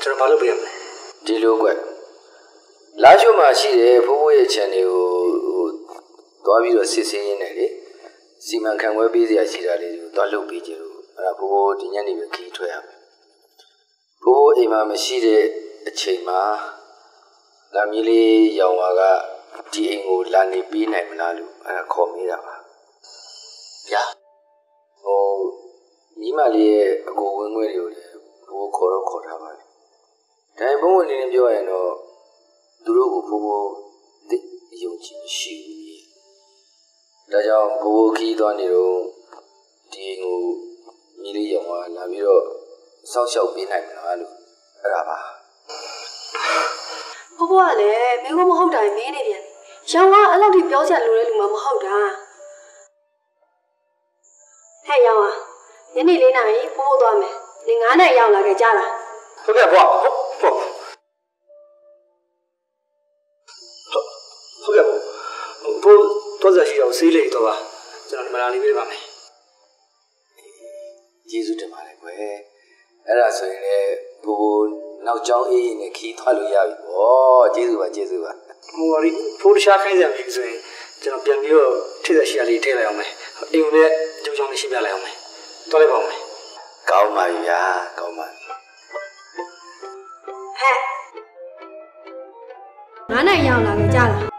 ကောဒီကောဟောမီးလေးတော့ရောက်နေမှာကိုကွယ်အေးတို့ကမီးစီယာအကူကြီးတစ်ခုတောင်းနေလို့အဲ့ဒါကြောင့်မလို့ခေါ်ခိုင်းလိုက်တာဟုတ်ကဲ့ဘို့ပြောပါကျွန်တော်ဘာလုပ်ပေးရမလဲဒီလိုကွယ်လာရှိုးမှာရှိတယ်ဖိုးဖိုးရဲ့ channel ကိုဟိုသွားပြီးတော့စစ်ဆေးရင်းနဲ့လေစီမံခန့်ခွဲပေးစရာရှိတာလေးကိုသွားလုပ်ပေးကြလို့အဲ့ဒါဖိုးဖိုးဒီညနေပဲခီးထွက်ရမယ်ဖိုးဖိုးအိမ်မှာမရှိတဲ့အချိန်မှာလာမီးလေးရောင်ဝါကဒီအိမ်ကိုလာနေပေးနိုင်မလားလို့အဲ့ဒါခေါ်မိတာပါဗျာဟိုညီမလေးရဲ့အကိုဝင်းခွဲတွေကိုလည်းဖိုးခေါ်တော့ခေါ်ထားပါပြီ ဒါပေမဲ့ဘုံဝင်နေနေပြောရရင်တော့သူတို့ကိုဘိုးဘိုးသိယုံကြည်မရှိဘူး။ဒါကြောင့်ဘိုးဘိုးခီးသွားနေတော့ဒီကိုမိလေးရောင်ကလာပြီးတော့စောက်ရှောက်ပေးနိုင်မလားလို့အဲ့ဒါပါဘဘကလည်းမင်းကမဟုတ်တာမင်းနေပြန်ရောင်ကအဲ့လောက်ထိပြောစရာလိုတဲ့လူမှမဟုတ်တာဟဲ့ရောင်ကညနေလေးနာရီပို့ဖို့သွားမယ်နေ9နိုင်ရောက်လာခဲ့ကြလားဟုတ်ကဲ့ဘွာ တော့စားရှိတော့ဆေးလေးတော့ပါကျွန်တော်ဒီမှာလာနေပြပါမယ်ကျေးဇူးတင်ပါတယ်ကွယ်အဲ့ဒါဆိုရင်လည်းဘိုးဘိုးနောက်ကျောင်းအေးအေးနဲ့ခီးထွက်လို့ရပြီပေါ့ကျေးဇူးပါကျေးဇူးပါဟိုရီဖိုးတခြားခိုင်းစရာမရှိဘူးဆိုရင်ကျွန်တော်ပြန်ပြီးတော့ထိသက်ရှိရလေးထည့်လိုက်အောင်မယ်အိမ်နဲ့အကျိုးချောင်းလေးရှင်းပြလိုက်အောင်မယ်တော်လိုက်ပါအောင်မယ်ကောင်းပါပြီဗျာကောင်းပါပြီဟဲ့9နိုင်ရောက်လာခဲ့ကြလား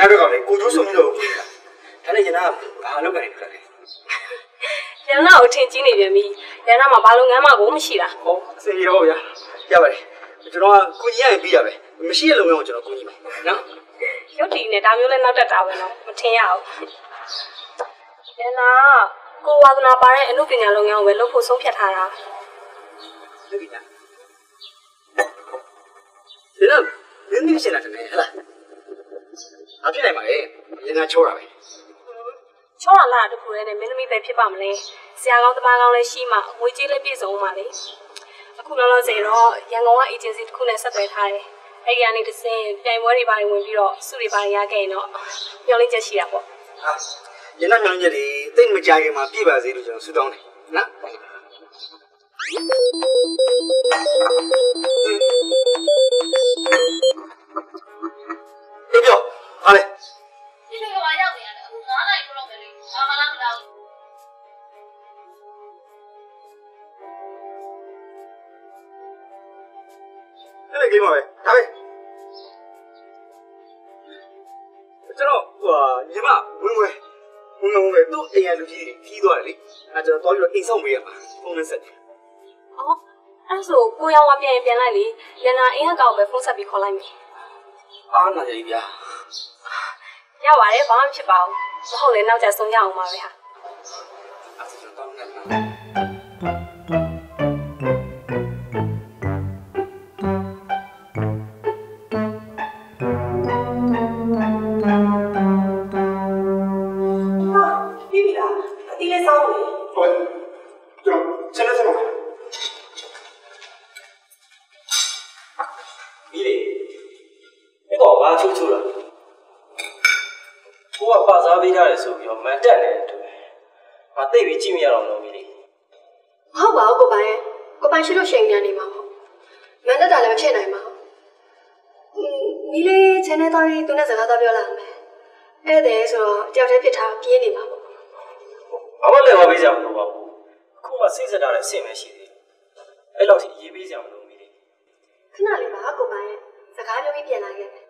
နာတော့ကလည်းကိုကျိုးစုံပြီးတော့ပြေးတာဒါနဲ့ရနာဘာလုပ်ကနေပြလဲရန်နာကိုထင်ကြီးနေပြန်ပြီရန်နာမှာဘာလို့ငမ်းမှကိုမရှိတာဟောအစီရောဗျာရပါတယ်ကျွန်တော်ကကိုကြီးရရင်ပြီးရပဲမရှိရလုံအောင်ကျွန်တော်ကိုကြီးမယ်နော်ရရုပ်တည်နဲ့ဒါမျိုးလဲနောက်တက်တာပဲနော်မထင်ရဘူးရန်နာကိုဝါသနာပါတဲ့အမှုပညာလုပ်ငန်းကိုပဲလုပ်ဖို့ဆုံးဖြတ်ထားတာဟုတ်ပြီလားဒီတော့နင်းနေရှင်လာတယ်ဟဲ့လား အဖြစ်နိုင်ပါလေရင်းသားချောတာပဲချောရလာတခုတည်းနဲ့မင်းသမီးပဲဖြစ်ပါမလဲဆရာကောင်းတမကောင်းလည်းရှိမှငွေကြေးလည်းပြည့်စုံမှာလေအခုလောလောဆယ်တော့ရန်ကုန်က agency တစ်ခုနဲ့ဆက်သွယ်ထားတယ်အဲ့ဒီကနေတစ်စင်းပြိုင်ပွဲတွေပါဝင်ပြီးတော့စုတွေပါရခဲ့ရင်တော့မျှော်လင့်ချက်ရှိတာပေါ့ဟာရင်းသားမျိုးညက်တွေတိတ်မကြခင်မှာပြည့်ပါစေလို့ကျွန်တော်ဆုတောင်းတယ်နော်အေးပြော ဟာလေဒီလိုကရောက်နေရတယ်အခု9နာရီလောက်ပဲလေဘာမှလားမလားအဲ့ဒီကလေးမှာပဲဒါပဲကျွန်တော်ဟိုညီမဝင်ဝင်ဝင်ဝင်ပဲသူ့အိမ်ရလူကြီးကြီးသွားတယ်လေအဲကျွန်တော်တော့ပြီးတော့အိမ်ဆောင်ပေးရမှာဖုန်းနဲ့ဆက်တယ်အော်အဲ့ဆိုကိုရောင်ဝပြန်ရင်ပြန်လိုက်လေရန်နာအင်းဟကောင်ပဲဖုန်းဆက်ပြီးခေါ်လိုက်မယ်အားနာကြပြီဗျာ ရပါတယ်ဘာမှဖြစ်ပါဘူးမဟုတ်လေနောက်ကျဆုံး channel တော်ကြီးသူနဲ့စကားတော့ပြောလာမယ်ဧည့်သည်ဆိုတော့တယောက်တည်းဖြစ်ထားပြင်းနေမှာပေါ့ဘာမှလည်းမပေးကြမလို့ပါဘူးအခုမှစိတ်ဆက်ထားတဲ့အဆင့်ပဲရှိသေးတယ်အဲ့လောက်ထိရေးပေးကြမလို့ပြီးလေခဏလေးပါကိုပိုင်စကားပြောပြီးပြန်လာခဲ့မယ်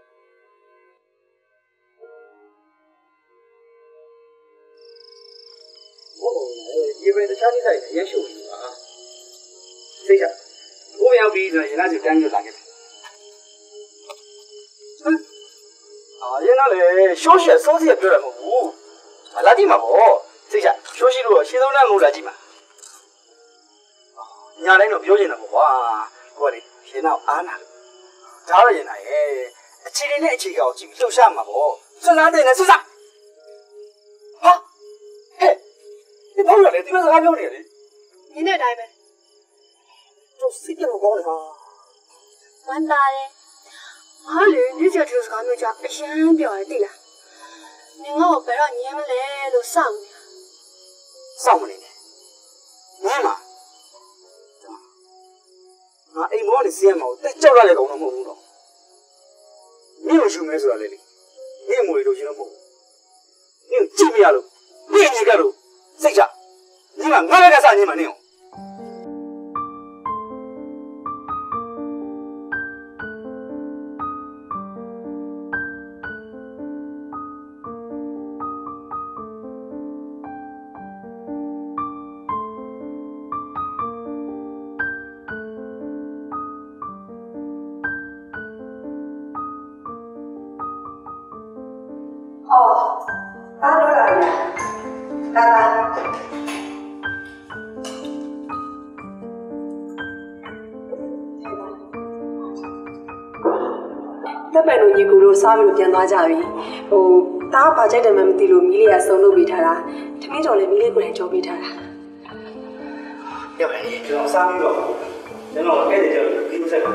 ဟုတ်ဒီပဲတခြားကိစ္စတွေရရှုပ်နေတာစိတ်ချကိုရောက်ပြီးဆိုရင်ရင်းသားစီတန်းညွတ်လာခဲ့တယ် အာရင်းသားလေရှော့ရှက်စိုးစီပြောရမှာမဟုတ်ဘူးအလာတိမှာပေါ့စိတ်ချရှော့ရှိလို့ရှင်းဆုံးနဲ့ငိုလာကြည့်မှာညာတိုင်းတော့ပြောနေတာပေါ့ကွာကိုကလေရင်းသားအားနာလို့ဒါတော့ရင်းသားရဲ့အခြေအနေနဲ့အခြေကောင်ကြည့်ပြီးလှုပ်ရှားမှာပေါ့စွမ်းစားတဲ့နဲ့စွမ်းစားဟာဟဲ့ဒီဘောရလေဒီမှာစကားပြောနေလေဒီနေ့အတိုင်းပဲတော့စိတ်ကြောက်ကောင်းတယ်ဟာဝမ်းသာတယ် ဟာလေဒီချက်တူစကားမျိုးကြအရန်ပြောရတယ်သိလားနင်ငါ့ကိုဘယ်တော့ညင်းမလဲလို့စောင့်နေစောင့်မနေနဲ့မင်းမငါအိမ်မောနေစီးရမှာကိုတက်ကြောက်ရတဲ့ကောင်တော့မဟုတ်ဘူးတော့မင်းကိုယူမဲဆိုတာလေလေမင်းမွေလို့ရှင်တော့မဟုတ်ဘူးမင်းကြည့်မရလို့မင်းကြီးကလို့စိတ်ချညီမငါလည်းကစားညီမနင်းအော စားပြီးတော့ပြန်သွားကြပြီဟိုတားဘာကြိုက်တယ်မှမသိလို့မီးလေးကစုံလုပ်ပေးထားတာထမင်းကြော်လည်းမီးလေးကိုယ်တိုင်ကြော်ပေးထားတာရပါတယ်ကျွန်တော်စားပြီးတော့ကျွန်တော်အဲ့ဒီကျတော့ဒီဥစ္စာကို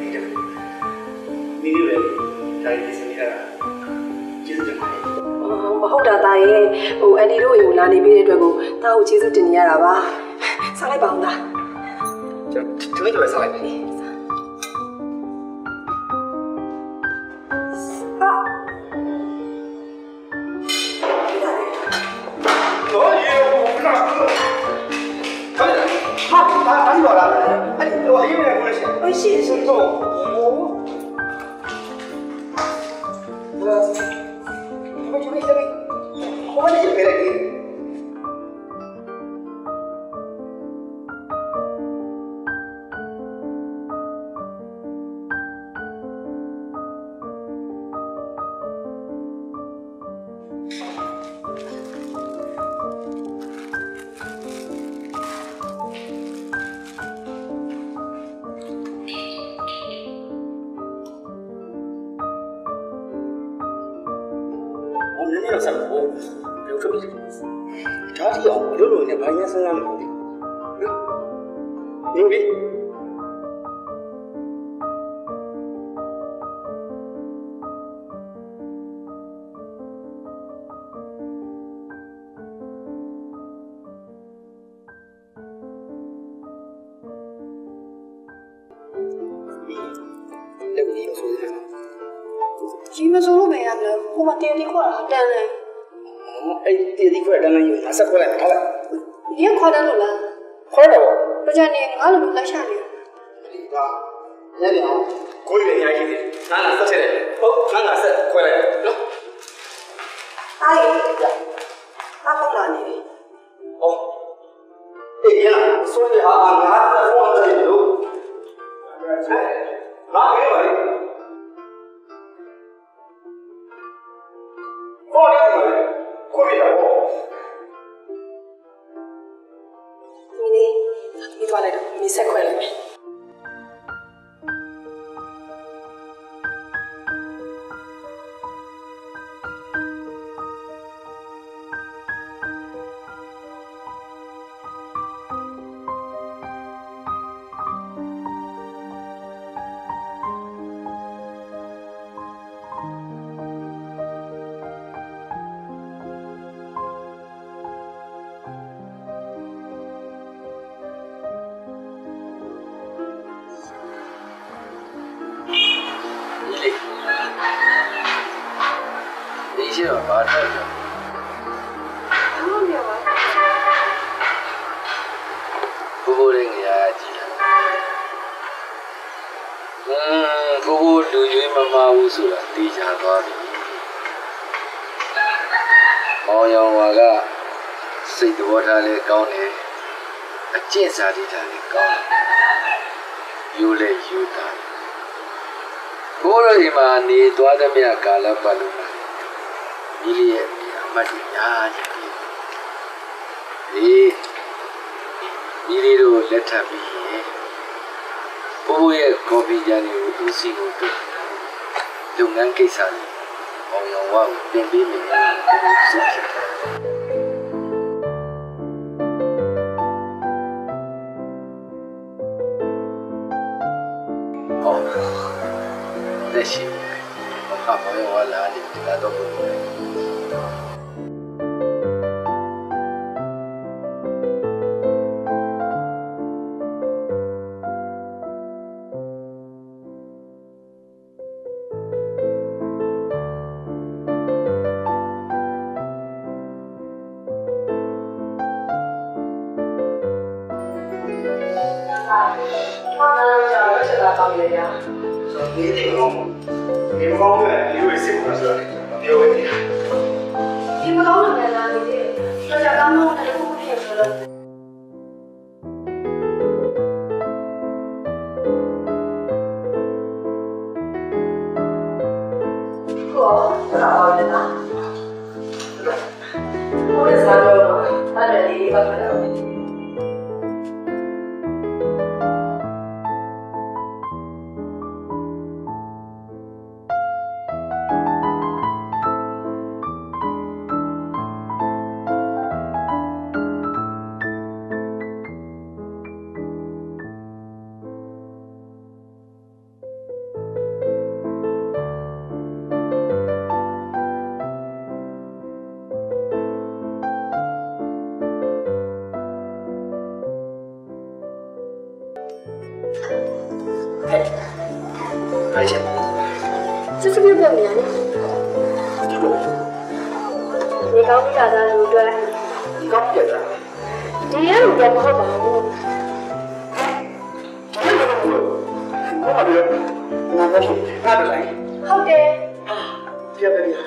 ဒီတက်မိနစ်လေဒါရီစနေရတာကျေးဇူးတင်ပါတယ်မဟုတ်တာတာရဲ့ဟိုအန်ဒီတို့ကိုလာနေပေးတဲ့အတွက်ကိုတားကိုကျေးဇူးတင်နေရတာပါစားလိုက်ပါဦးသားကျွန်တော်ဒီလိုပဲစားလိုက်မ ဒီသွားလိုက်တော့မိဆက်ခွဲလိုက်မယ် ကျင့်စာတိထားလဲကောင်းတယ်ယူလဲယူတာဘိုးတို့အိမ်မှာနေသွားသည်မြကာလပတ်လုံးမှာမိလေးရဲ့အမတ်ကြီးညာကြီးပြီဒီမိလေးတို့လက်ထပ်ပြီးရင်ဘိုးဘိုးရဲ့ကော်ဖီကြမ်းတွေကိုသူစီကိုတွေ့လုပ်ငန်းကိစ္စတွေမောင်ရောင်ဝါကိုတင်ပေးမယ်လို့စိတ်ဖြစ်တယ် မောင် တာလို့တွေ့ဒီကောင်းပြတာဒီရလို့တော့မဟုတ်ပါဘူးဘာမှပြောငါမဖြစ်ငါတလိုက်ဟုတ်တယ်ပြပြပြ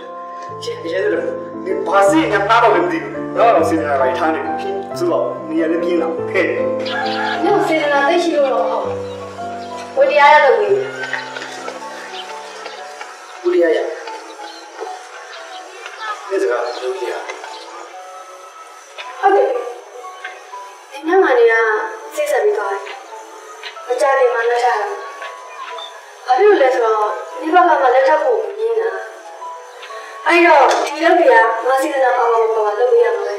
ချစ်ရဲတယ်ဒီဘာစီငါနားတော့မသိဘူးတော့စင်ရလိုက်ထားနေပြီဆိုတော့နေရာလည်းပြင်းလာဖဲ့ညစေတနာသိရှိလို့တော့ဟုတ်ဝတရားရတော့ဝင်ဘူးရရနေစကားလုပ် ဒီညမှာနေကစိတ်ဆက်ပြီးသွားတယ်မကြခင်မှလက်ထပ်တာဘာဖြစ်လို့လဲဆိုတော့ဒီဘက်ကမှလက်ထပ်ဖို့မြင်တာအအဲ့တော့ဒီလုပ်တွေကငါစီစဉ်တာပါပါပါပါလုပ်ရမှာပဲ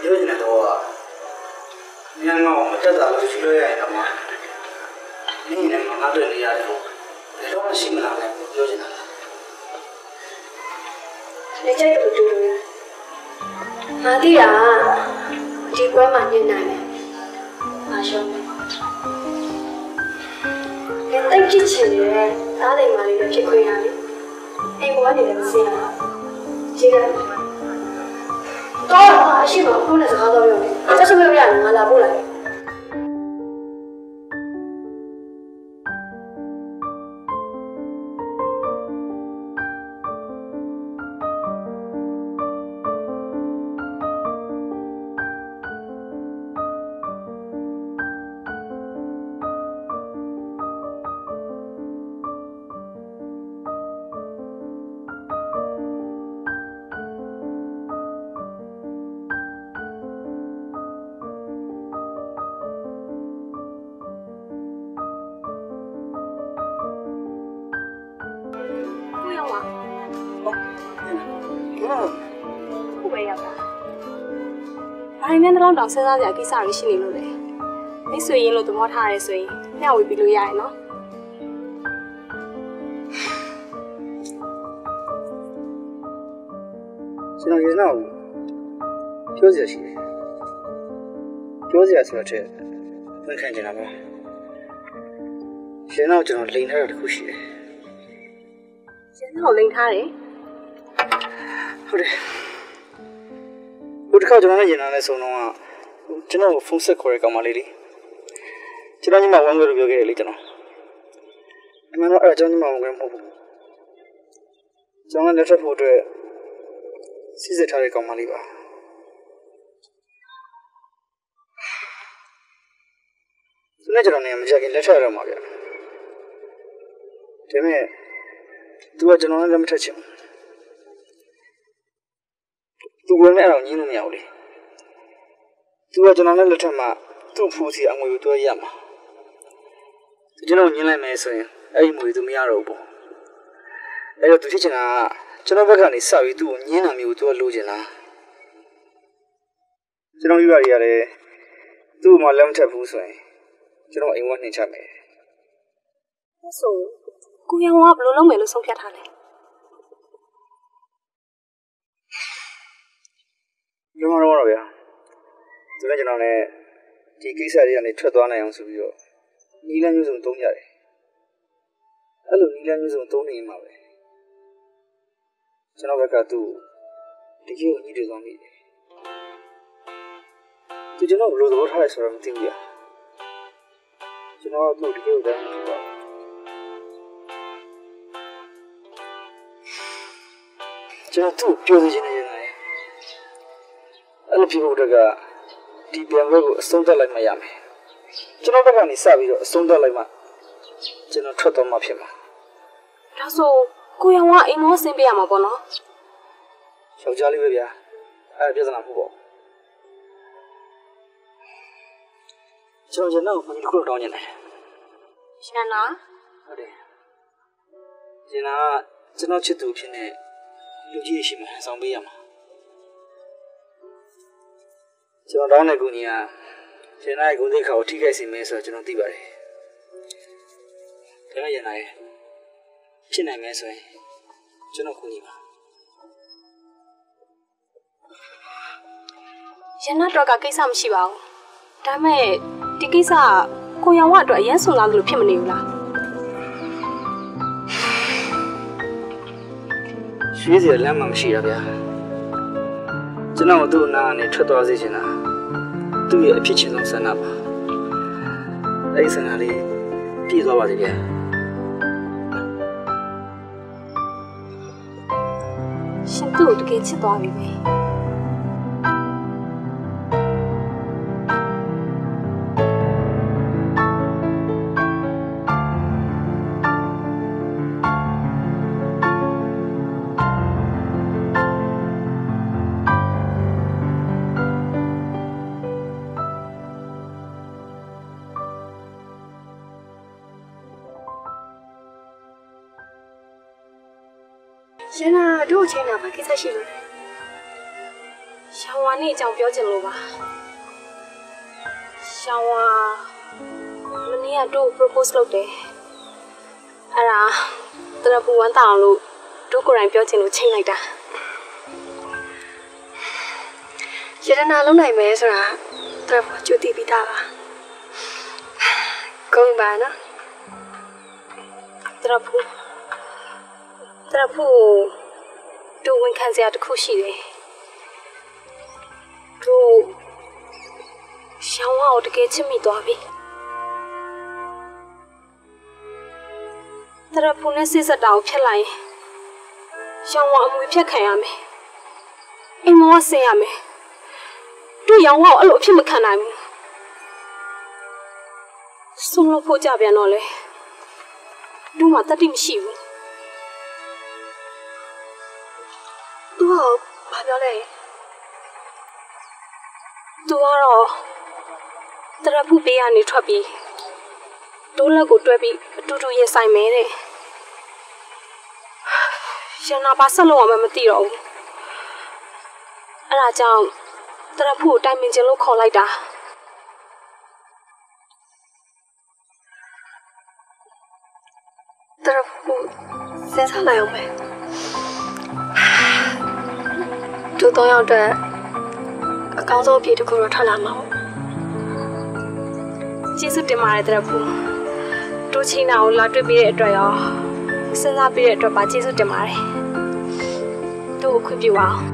ပြောနေတာတော့မြန်ငေါမတက်တာလို့ရှိလို့ရရင်တော့မင်းနဲ့ငါတို့နေရတယ်လို့ဘယ်တော့မှရှိမလာနဲ့ပြောနေတာ လားနေကြတူတူငါတိတာဒီကွဲမှာညင်နိုင်တယ်ငါရှောင်းမယ်ငါတိတ်ချစ်ချင်တယ်သားလေးမလေးလည်းဖြစ်ခွင့်ရတယ်အိမ်ဘဝနေလည်းမစင်ရကြည့်ရတယ်တော့အရှိမခုနဲ့စကားတော့ပြောတယ်ဆက်ဆွေးရရတယ်ငါလာပို့လိုက်ကို ဘာရင်းနဲ့တော့တောင်စဉ်းစားစရာကိစ္စတွေရှိနေလို့လေမိတ်ဆွေရင်းလို့သဘောထားရဲဆိုရင်မျှဝေပြီးလို့ရရင်နော်ကျွန်တော်ရင်တော့ပြောစရာရှိတယ်ပြောစရာဆိုတော့တဲ့ဝန်ခံချင်တာပါရှင်တော့ကျွန်တော်လိန်ထားတာတစ်ခုရှိတယ်ကျန်တော့လိန်ထားတယ်ဟုတ်တယ်ဘု တစ်ခါကျွန်တော်နဲ့ရင်နာနဲ့ဆုံတော့ကျွန်တော်ဖုန်းဆက်ခေါ်ရကောင်မလေးလေကျွန်တော်ညီမဝမ်းခွဲလို့ပြောခဲ့တယ်လေကျွန်တော်အမှန်တော့အဲ့ကျွန်တော်ညီမဝမ်းခွဲမဟုတ်ဘူးကျွန်တော်လက်ထပ်ဖို့အတွက်စီစစ်ထားတဲ့ကောင်မလေးပါသူနဲ့ကျွန်တော်နေမကြခင်လက်ထပ်ရတော့မှာဗျဒါပေမဲ့ तू ကကျွန်တော်နဲ့လက်မထက်ချင်ဘူး သူဝင်မဲ့အောင်ညင်းလို့မရဘူးလေသူကကျွန်တော်နဲ့လက်ထက်မှာသူ့ဖူးစီအငွေကိုတွဲရမှာသူကျွန်တော်ညင်းလိုက်မယ်ဆိုရင်အဲ့ဒီငွေသူမရတော့ဘူးပေါ့အဲ့တော့သူဖြစ်ချင်တာကကျွန်တော်ဘက်ကနေစပြီးသူ့ကိုညင်းတာမျိုးကိုသူကလိုချင်တာကျွန်တော်ယူရရရတယ်သူ့မှာလက်မထက်ဘူးဆိုရင်ကျွန်တော်အိမ်ဝနှင်ချမယ်အဲ့ဆိုကိုရောင်ကဘယ်လိုလုပ်မယ်လို့ဆုံးဖြတ်ထားလဲ ကျွန်တော်တော့ဗျာသူလည်းကျွန်တော်လည်းဒီကိစ္စတွေကနေထွက်သွားနိုင်အောင်ဆိုပြီးတော့နီလန်းမျိုးစုံသုံးကြတယ်အဲ့လိုနီလန်းမျိုးစုံသုံးနေမှာပဲကျွန်တော်ဘက်ကသူ့တကယ်ကိုညှိတယ်သွားမိတယ်သူကျွန်တော်ဘယ်လိုသဘောထားလဲဆိုတော့မသိဘူးဗျာကျွန်တော်ကသူ့တကယ်ကိုတမ်းမသိပါဘူးကျွန်တော်သူ့ပြောစီခြင်းနေရတယ် အဲ့လိုဖြစ်ဖို့တက်ကဒီပြန်ဘက်ကိုအဆုံးသတ်လိုက်မှရမယ်ကျွန်တော်ဘက်ကနေစပြီးတော့အဆုံးသတ်လိုက်မှကျွန်တော်ထွက်သွားမှဖြစ်မှာဒါဆိုကိုရောင်ကအိမ်မောဆင်းပေးရမှာပေါ့နော်ယောက်ျားလေးပဲဗျာအဲ့ဒါပြဿနာမဟုတ်ပါဘူးကျွန်တော်ကျွန်တော်ကိုဒီတစ်ခုတော့တောင်းနေတယ်ရှန်နာဟုတ်တယ်ကျွန်တော်ကကျွန်တော်ချစ်သူဖြစ်နေလူကြီးရရှိမှဆောင်ပေးရမှာ ကျွန်တော်တောင်းတဲ့ကူညီကကျွန်တော်ရဲ့ဂုဏ်သိက္ခာကိုထိခိုက်စေမယ်ဆိုတော့ကျွန်တော်သိပါတယ်ဒါပေမဲ့ရနိုင်ဖြစ်နိုင်မယ်ဆိုရင်ကျွန်တော်ကူညီပါရန်နာတော့ကကိစ္စမရှိပါဘူးဒါပေမဲ့ဒီကိစ္စကကိုရောင်ကအတွက်အရင်ဆွန်လာလို့ဖြစ်မနေဘူးလားရွှေစရာလမ်းမှမရှိတာဗျာကျွန်တော်တို့နာကနေထွက်သွားစေချင်တာ သူ့ရဲ့အဖြစ်ချင်းဆုံးဆန္ဒပါအဲ့ဒီဆန္ဒလေးပြည့်သွားပါစေဗျာရှင်သူ့ကိုတကယ်ချစ်သွားပြီပဲ ပြောချင်လို့ပါရှောင်းဝါမနေ့ကတို့ propose လုပ်တယ်အဲ့ဒါတရပူဝမ်းတောင်လို့တို့ကိုယ်တိုင်ပြောချင်လို့ချိန်လိုက်တာရတနာလုံးနိုင်မယ်ဆိုတာတော့ကြိုသိပြီးသားပါကုန်းပါနော်တရပူတရပူတို့ဝန်ခံစရာတစ်ခုရှိတယ် တို့ရှောင်းဝါကိုတကယ်ချစ်မိသွားပြီတရပူနဲ့စစ်စက်တာကိုဖျက်လိုက်ရင်ရှောင်းဝါအမွေဖျက်ခံရမယ်အိမ်မောဆင်းရမယ်တို့ရောင်ဝါကိုအဲ့လိုအဖြစ်မခံနိုင်ဘူးဆုံးလို့ဖို့ကြပြန်တော့လေတို့မှတတိမရှိဘူးသူကဘာပြောလဲ သူကတော့တရဖူပေးကနေထွက်ပြီးတိုးလက်ကိုတွဲပြီးအတူတူရင်ဆိုင်မဲတဲ့ရနာပါဆက်လို့အောင်မသိတော့ဘူးအဲ့ဒါကြောင့်တရဖူကိုတိုင်ပင်ခြင်းလို့ခေါ်လိုက်တာတရဖူစဉ်းစားလိုက်အောင်မယ်တို့တော့ရောက်တဲ့အ ကောင်းဆုံးအဖြစ်တစ်ခုတော့ထွက်လာမှာပေါ့ကျေးဇူးတင်ပါတယ်တရဖူတို့ချင်းနာကိုလာတွေ့ပြီးတဲ့အတွက်ရောစဉ်းစားပြီးတဲ့အတွက်ပါကျေးဇူးတင်ပါတယ်တို့ကိုခွင့်ပြုပါအောင်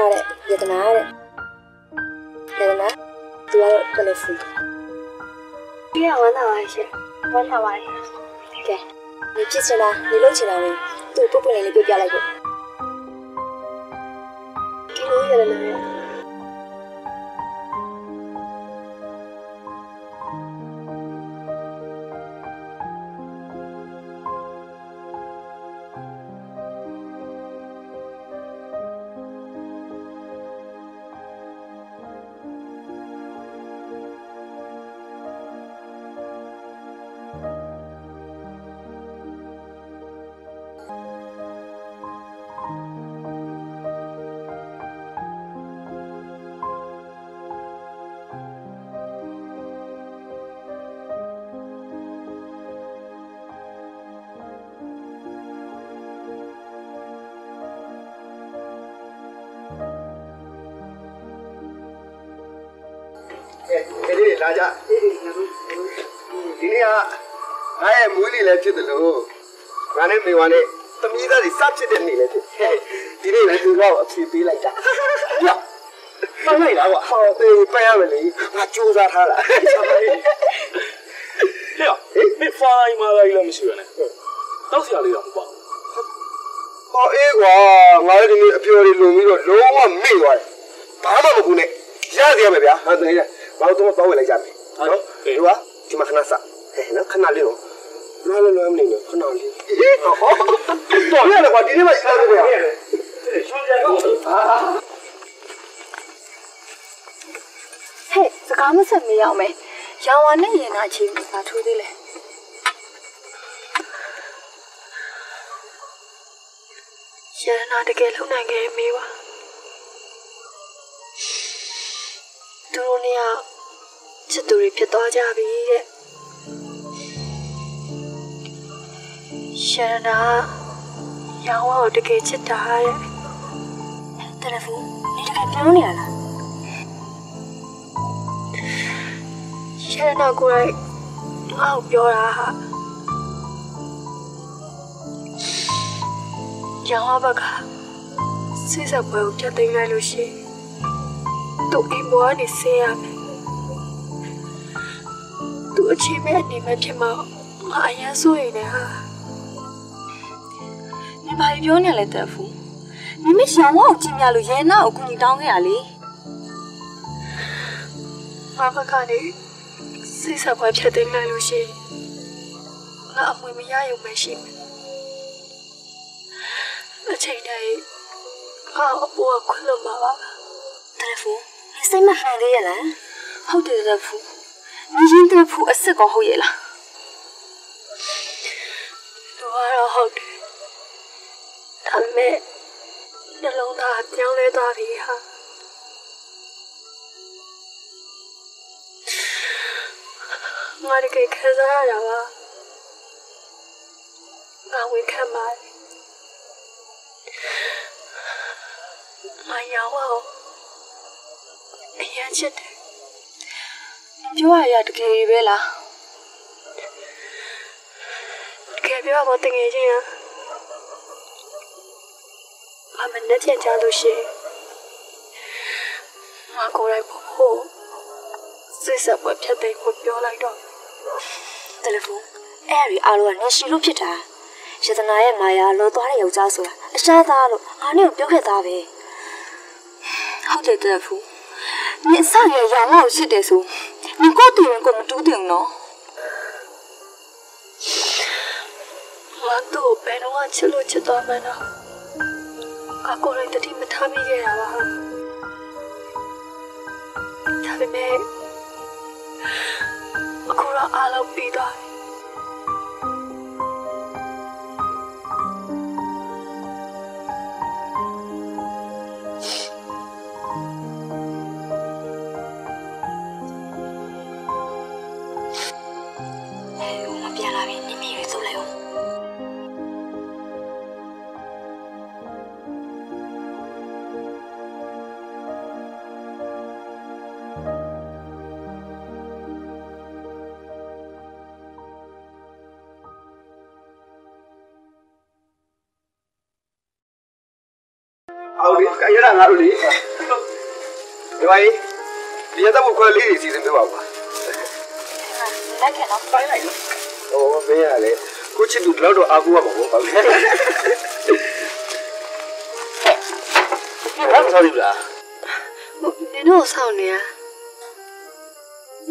ထားတဲ့ယတနာတဲ့ယတနာသူကတော့တယ်လီဖုန်းပြရဝမ်းသာပါရှင်ဝမ်းသာပါတယ်ကဲဒီဖြစ်ချင်တာဒီလုပ်ချင်တာတွေသူ့ပုတ်ပွ လာကြဒီနေ့ကငါရဲ့မွေးနေ့လည်းဖြစ်တယ်လို့ငါနဲ့မေဝါနဲ့သမီးသားတွေစဖြစ်တဲ့နေ့လည်းဖြစ်ဒီနေ့လည်းသူတော့အဖြေပေးလိုက်တာရောပတ်လိုက်တာကွာဟောတေးပတ်ရမယ်လေငါစူးစမ်းထားတာဟဲ့မင်းဖိုင်မာလာကြီးလည်းမရှိရနဲ့တောက်စရာလေးတော့မပေါ့ဟောအေးကွာငါလည်းဒီနေ့အပြော်တွေလုံပြီးတော့လုံးဝမေ့သွားတယ်ဘာမှမကူနဲ့ရစီရမယ်ဗျာဟာတကယ် ဘာလို့တော့တော့ဝင်လိုက်ကြမယ်နော်ဒီကဒီမှာခဏစဟဲ့နော်ခဏလေးတော့လွယ်လွယ်လွယ်မနေနဲ့ခဏလေးဟောတော့ရတယ်ကွာဒီနေ့မှစားလို့ရဟဲ့စကားမဆက်မရအောင်မယ်ရောင်ဝါနဲ့ရင်နာချီဘာထူးသေးလဲရတနာတကယ်လုံနိုင်ခဲ့မေးပါသူတို့နေရာ ချစ်သူတွေဖြစ်သွားကြပြီတဲ့ရတနာရောင်းဝကိုတကယ်ချစ်တာတဲ့တယ်လီဖုန်းနေတကယ်ပြောနေရလားရတနာကိုယ်တိုင်ငါ့ကိုပြောတာဟာရောင်းဝဘက်ကစိတ်ဆက်ပွဲကိုပြတ်သိမ်းလိုက်လို့ရှိရင်သူအိမ်ပေါ်ကနေဆင်းရမယ်သူ အချိန်မဲ့အနေမဲ့ဖြစ်မှာငါအရင်ဆိုရင်လည်းဟာနေဘာပြောနေလဲတယ်လီဖုန်းမိမိရောင်ဝကိုကြည့်မြလို့ရဲနာကိုကူညီတောင်းခဲ့ရလေငါဘက်ကနေစိတ်ဆက်ပွဲဖြတ်သိမ်းလိုက်လို့ရှိရင်ငါအမွေမရရုံပဲရှိမယ်အချိန်တိုင်းငါအပေါ်ကခွင့်လို့ပါပါတယ်လီဖုန်းနေစိတ်မမှန်သေးရလားဟုတ်တယ်တယ်လီဖု န်းနေရင်တယ်လီဖုန်းအစ်စ်ကောဟုတ်ရဲ့လားသူကတော့ဟုတ်တယ်ဒါပေမဲ့နှလုံးသားပြောင်းလဲသွားပြီဟာငါတကယ်ခံစားရတာပါငါဝင်ခံပါတယ်ငါရောက်အောင်အရင်ချစ်တယ် ပြောရရတကယ်ပဲလား တကယ်ပြောရမတငယ်ချင်းอ่ะအမနဲ့ပြန်ကြလို့ရှိရင်ငါကိုယ်တိုင်ဖို့ဖို့စိတ်ဆက်ပွဲဖြတ်သိမ်းဖို့ပြောလိုက်တော့ တယ်လီဖုန်းအဲ့ဒီအားလုံးကနေရှိလို့ဖြစ်တာရတနာရဲ့မာယာလောသွားတဲ့ယောက်ျားဆိုတာအရှားသားလို့ငါနဲ့ကိုပြောခဲ့သားပဲဟုတ်တယ်တယ်လီဖုန်း你上也养我去的时候， နင်ကိုတူရင်ကိုမတူးတင်နော်မတို့ဘယ်တော့ချစ်လို့ချစ်သွားမှန်းတော့ကကိုရိုင်းတတိမထားမိခဲ့တာပါဟာဒါပေမဲ့အခုတော့အားလုံးပြီးသွားပြီ ဒီရတဲ့ဘုခွဲလေးတွေစီစဉ်ပေးပါဦးပါလက်ခံတော့ပိုင်းလိုက်နော်ဟောမင်းရလေကိုချစ်သူတော့တော့အားကိုးရမှာပေါ့ဟုတ်လေဘာမှမဆောက်ဘူးလားဟုတ်နင်တို့ဆောင်းနေရ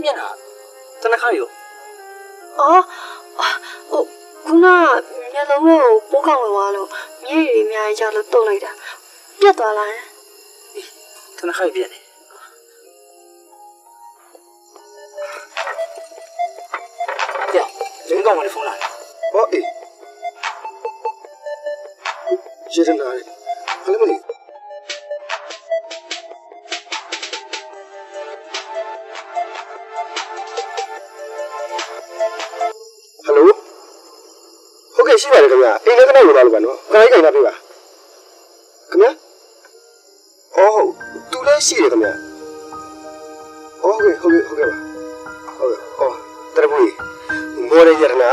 မျက်နှာတနခါရောအော်ဟုတ်ခုနမျက်လုံးလေးကိုပိုးကောင်းဝင်သွားလို့မျက်ရည်အများကြီးကြလို့တုတ်လိုက်တာပြတ်သွားလားတနခါပြည့်နေ လင်းကောင်းမလေးဖုန်းလာဟောအေးရှင်းနေတယ်ခလေးမလေးဟယ်လိုဟုတ်ကဲ့ရှိပါတယ်ခင်ဗျာအိမ်ထဲကနေဝင်လာလို့ပါနော်ခဏလေးကြိုင်လာပြီပါခင်ဗျာအော်ဟုတ်သူလည်းရှိတယ်ခင်ဗျာဟုတ်ကဲ့ဟုတ်ကဲ့ဟုတ်ကဲ့ပါဟုတ်ကဲ့အော်တရဘူး မော်ရရနာ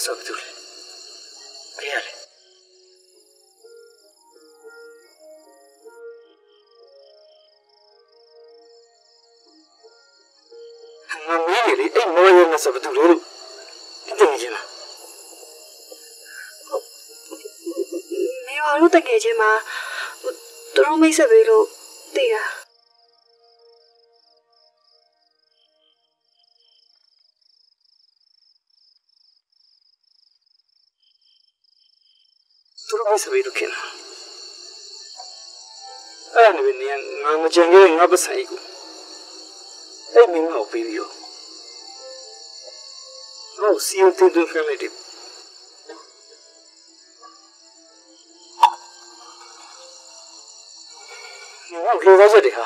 ရင်နာဆိုဘူးလေဘယ်ရလဲငါမင်းလေအဲ့မောရင်နာဆိုဘူးလေလို့တကယ်ချင်းလားမေဝါတို့တကယ်ချင်းမှာဟိုသူတို့မိတ်ဆက်ပေးလို့သိတာ မိတ်ဆွေတို့ခင်လားအဲ့ဒါနဲ့နေငါမကြံခဲ့ငါပဆိုင်ကိုအဲ့မင်းကိုပြီးပြီးတော့ဟောစီယတင်တင်ခံလိုက်တယ်ငါကလေးသားချက်တွေဟာ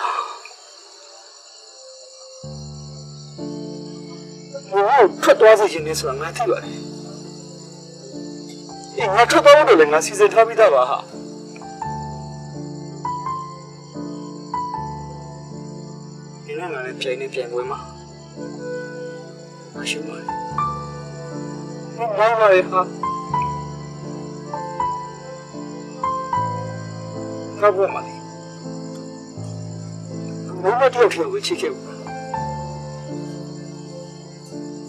ငါ့ကိုထွက်သွားစေချင်နေဆိုတာငါသိပါတယ်အေး ငါထွက်သွားလို့လည်းငါစီစဉ်ထားပြီးသားပါဟာဒီနေ့ငါလည်းပြိုင်နေပြိုင်ပွဲမှာမရှိပါဘူးဘာမှမရဟာဘာဘမလေးဘယ်မှာတော့ဖြစ်ဝချစ်ခဲ့ဘူး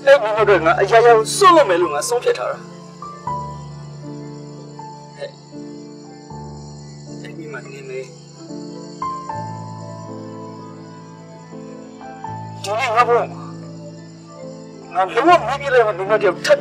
အဲ့ဘယ်တော့ငါအရာရာစွန့်လို့မယ်လို့ငါဆုံးဖြတ်ထားတာ ငါလုံးဝမပြီးလဲမငါတယောက်ထပ်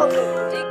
ဟု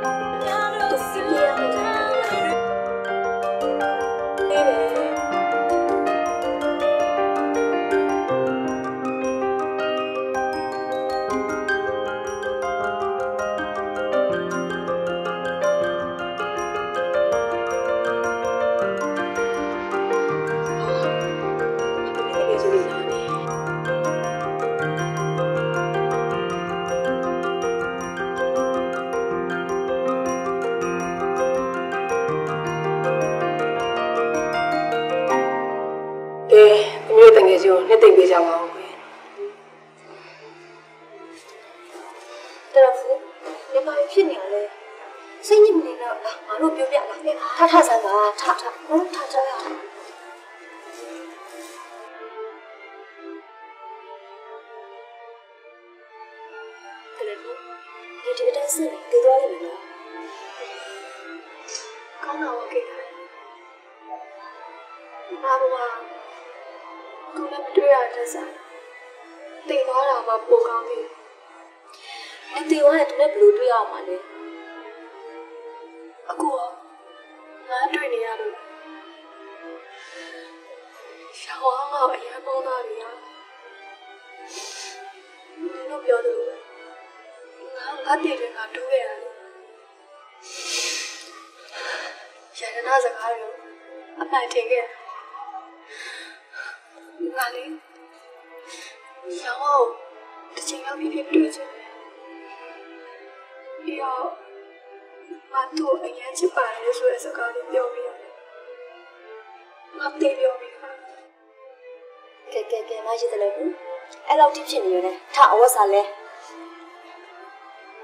ဖြစ်နေရတယ်ထအဝတ်စားလဲ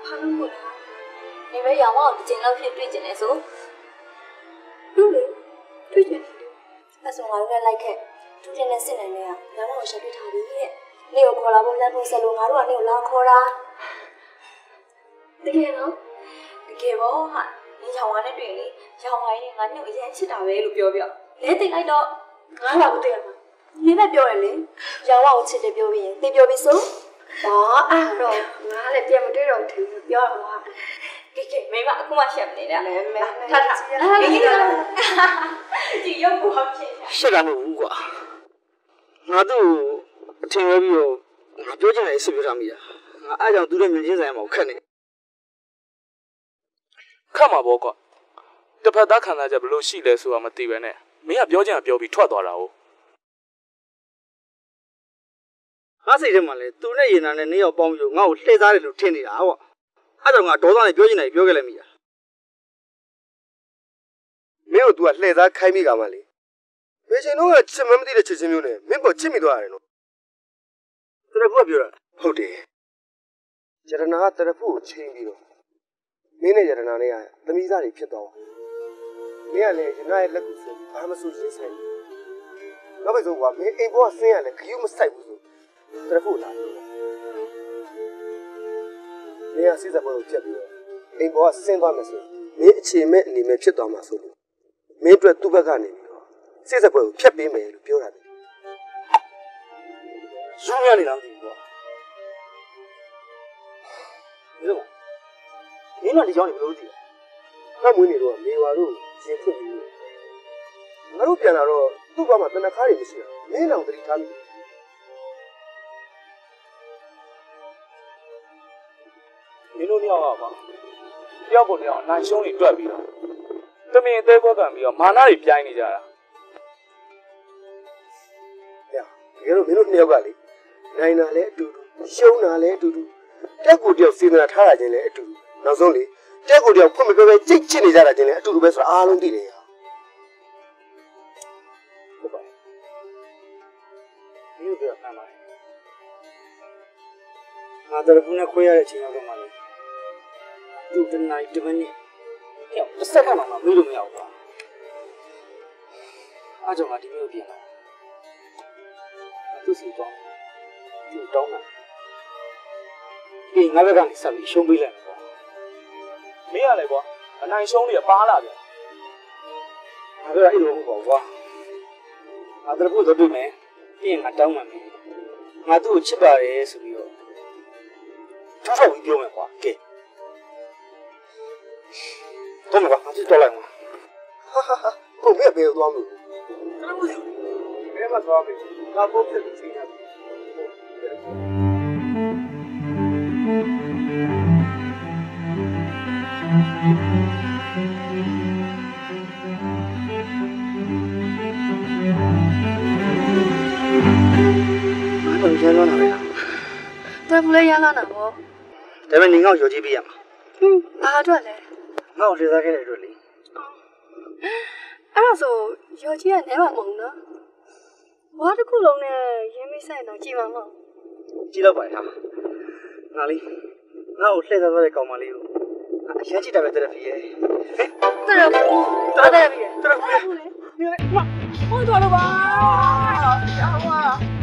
ဘာလို့မို့လဲနေပဲရောင်အောင်တစ်ချိန်လောက်ဖြစ်တွေ့ကျင်နေဆိုဟုတ်လေတွေ့ချင်တယ်အဆုံငါတို့လည်းလိုက်ခဲ့သူတင်နဲ့စစ်နိုင်နေရရောင်အောင်ရှာတွေ့ထားပြီတဲ့နေကိုခေါ်လာဖို့လမ်းဖို့ဆက်လို့ငါတို့ကနေကိုလာခေါ်တာတကယ်နော်တကယ်ပေါ့ဟာနေရောင်ဝါနဲ့တွေ့လေရောင်ဝါရင်ငါညို့အရင်ချစ်တာပဲလို့ပြောပြောလဲတိတ်လိုက်တော့ငါဘာကိုတွေ့ရ မှာနေပဲပြောရလေရောင်ဝါကိုချစ်တယ်ပြောပြီးရင်သိပြောပြီးဆိုဘာအဲ့တော့ငါလည်းပြန်မတွေ့တော့ဘူးပြောရမှာကဲကဲမိမအခုမှရှက်မနေတာမဲမဲထထအေးဒီရုပ်ကိုဟောဖြစ်ရှက်တာမဟုတ်ဘူးကွာငါတို့အထင်ပဲပြီးတော့ငါပြောချင်တယ်စစ်ပြောထားမိတာငါအားကြောင့်သူတို့မြင်ချင်းဆိုင်မှာခက်နေခတ်မှာပေါ့ကွာတစ်ဖက်သားခံစားချက်ဘယ်လိုရှိလဲဆိုတာမသိပဲနဲ့မင်းကပြောချင်တာပြောပြီးထွက်သွားတာ哦 ငါစိတ်ထဲမှာလဲသူနဲ့ရင်နာနဲ့နေရောက်ပေါင်းပြီးတော့ငါ့ကိုလှည့်စားတယ်လို့ထင်နေတာကွာအားကြောင့်ငါဒေါသနဲ့ပြောချင်တယ်ပြောခဲ့လိုက်မိတာမင်းတို့ तू ကလှည့်သားခိုင်းမိကမှလေဘယ်ချိန်တော့ကချစ်မမသိတဲ့ချစ်ချင်းမျိုးနဲ့မင်းပေါ်ချစ်မိသွားရတယ်နော်တရဖူကပြောတာဟုတ်တယ်ယရနာကတရဖူကိုချိန်ပြီးတော့မင်းနဲ့ယရနာနဲ့ကသမီးသားတွေဖြစ်သွားမင်းကလည်းယနာရဲ့လက်ကိုဆိုဘာမှမဆိုရှင်းဆိုင်နောက်ပဲဆိုကွာမင်းအိမ်ပေါ်ကဆင်းရလဲခယူးမဆိုင်ဘူးဆို တရဖူလာပြောတာမင်းကစိစက်ပေါ်ကိုချက်ပြီးတော့အိမ်ပေါ်ကဆင်းသွားမယ်ဆိုမင်းအခြေမဲ့အနေမဲ့ဖြစ်သွားမှာဆိုလို့မင်းအတွက်သူ့ဘက်ကနေပြီးတော့စိစက်ပေါ်ကိုဖြတ်ပေးမယ်လို့ပြောတာပဲရူးရနေလားမသိဘူးကွာဒီလိုမင်းတို့ဒီကြောင်းနေဘယ်လိုသိလဲ။နောက်မွေးနေတော့မေဝါတို့ရင်ဖွင့်ပြီးငါတို့ပြန်လာတော့သူ့ဘာမှတနခါးတွေမရှိတာ။မင်းအောင်တတိထားမိ မင်းတို့နှစ်ယောက်ကပါတယောက်ကိုတယောက်အနိုင်ရှုံးတွေတွက်ပြီးတော့တမင်အသေးခွက်ကန်ပြီးတော့မာနတွေပြိုင်းနေကြတာ။ဟဲ့တကယ်လို့မင်းတို့နှစ်ယောက်ကလေနိုင်တာလည်းအတူတူရှုံးတာလည်းအတူတူတက်ကိုတယောက်စေတနာထားတာချင်းလည်းအတူတူနောက်ဆုံးလေတက်ကိုတယောက်ဖွင့်မပြောပဲကြိတ်ချစ်နေကြတာချင်းလည်းအတူတူပဲဆိုတာအားလုံးသိတယ်ရဟုတ်ပါဘူးမင်းတို့ပြောမှန်ပါတယ်ငါတရဖူနဲ့ခွဲရတဲ့အချိန်ရောက်တော့မှ လေသူတနိုင်တမနစ်ဟဲ့တစ်စက္ကန့်မှမမေးလို့မရဘူးကွာအားကြောင့်ငါဒီမျိုးပြင်လာသူစီတော့သူတောင်းတာဒီငါဘက်ကနေဆက်ပြီးရှုံးပေးလိုက်မယ်ကွာမင်းကလည်းကွာအနိုင်ရှုံးတွေကပါလာပြန်ငါတို့ကအဲ့လိုမဟုတ်ပါဘူးကွာငါတရဖူတော့တွေ့မယ်ပြီးရင်ငါတောင်းမှမယ်ငါသူ့ကိုချစ်ပါတယ်ဆိုပြီးတော့ထောက်ထောက်ပြီးပြောမယ်ကွာကဲ တော့မကွာငါကြည့်တော့လိုက်မှာ။ဟုတ်မင်းကဘယ်ကိုသွားမလို့ဘယ်မှာသွားမလဲငါပို့ဖြစ်ပြီးချိန်ရတယ်။ဘာလို့ရမ်းလာလဲ။တော်ဘူးလည်းရမ်းလာတာပေါ့ဒါပေမဲ့နေငေါ့ရော်ကြီးပေးရမှာဟင်းဘာအတွက်လဲ။ ငေါ့လေးစားခဲ့တဲ့အတွက်လေအဲ့ဒါဆိုရော်ကြီးကနဲမှာမဟုတ်နော်ဘွားတစ်ခုလုံးနဲ့ရင်းမိဆိုင်တော့ကြည်မှာမဟုတ်။ကြည့်တော့ပါထား။ငါလေးငါ့ကိုလှည့်စားသွားတဲ့ကောင်မလေးကိုအရင်ကြည့်တာပဲတဲ့ဖီရဲ့တော်ရဘူးတော်တယ်ပြီတော်ဘူးလေဟိုတော်လို့ပါရောင်းပါ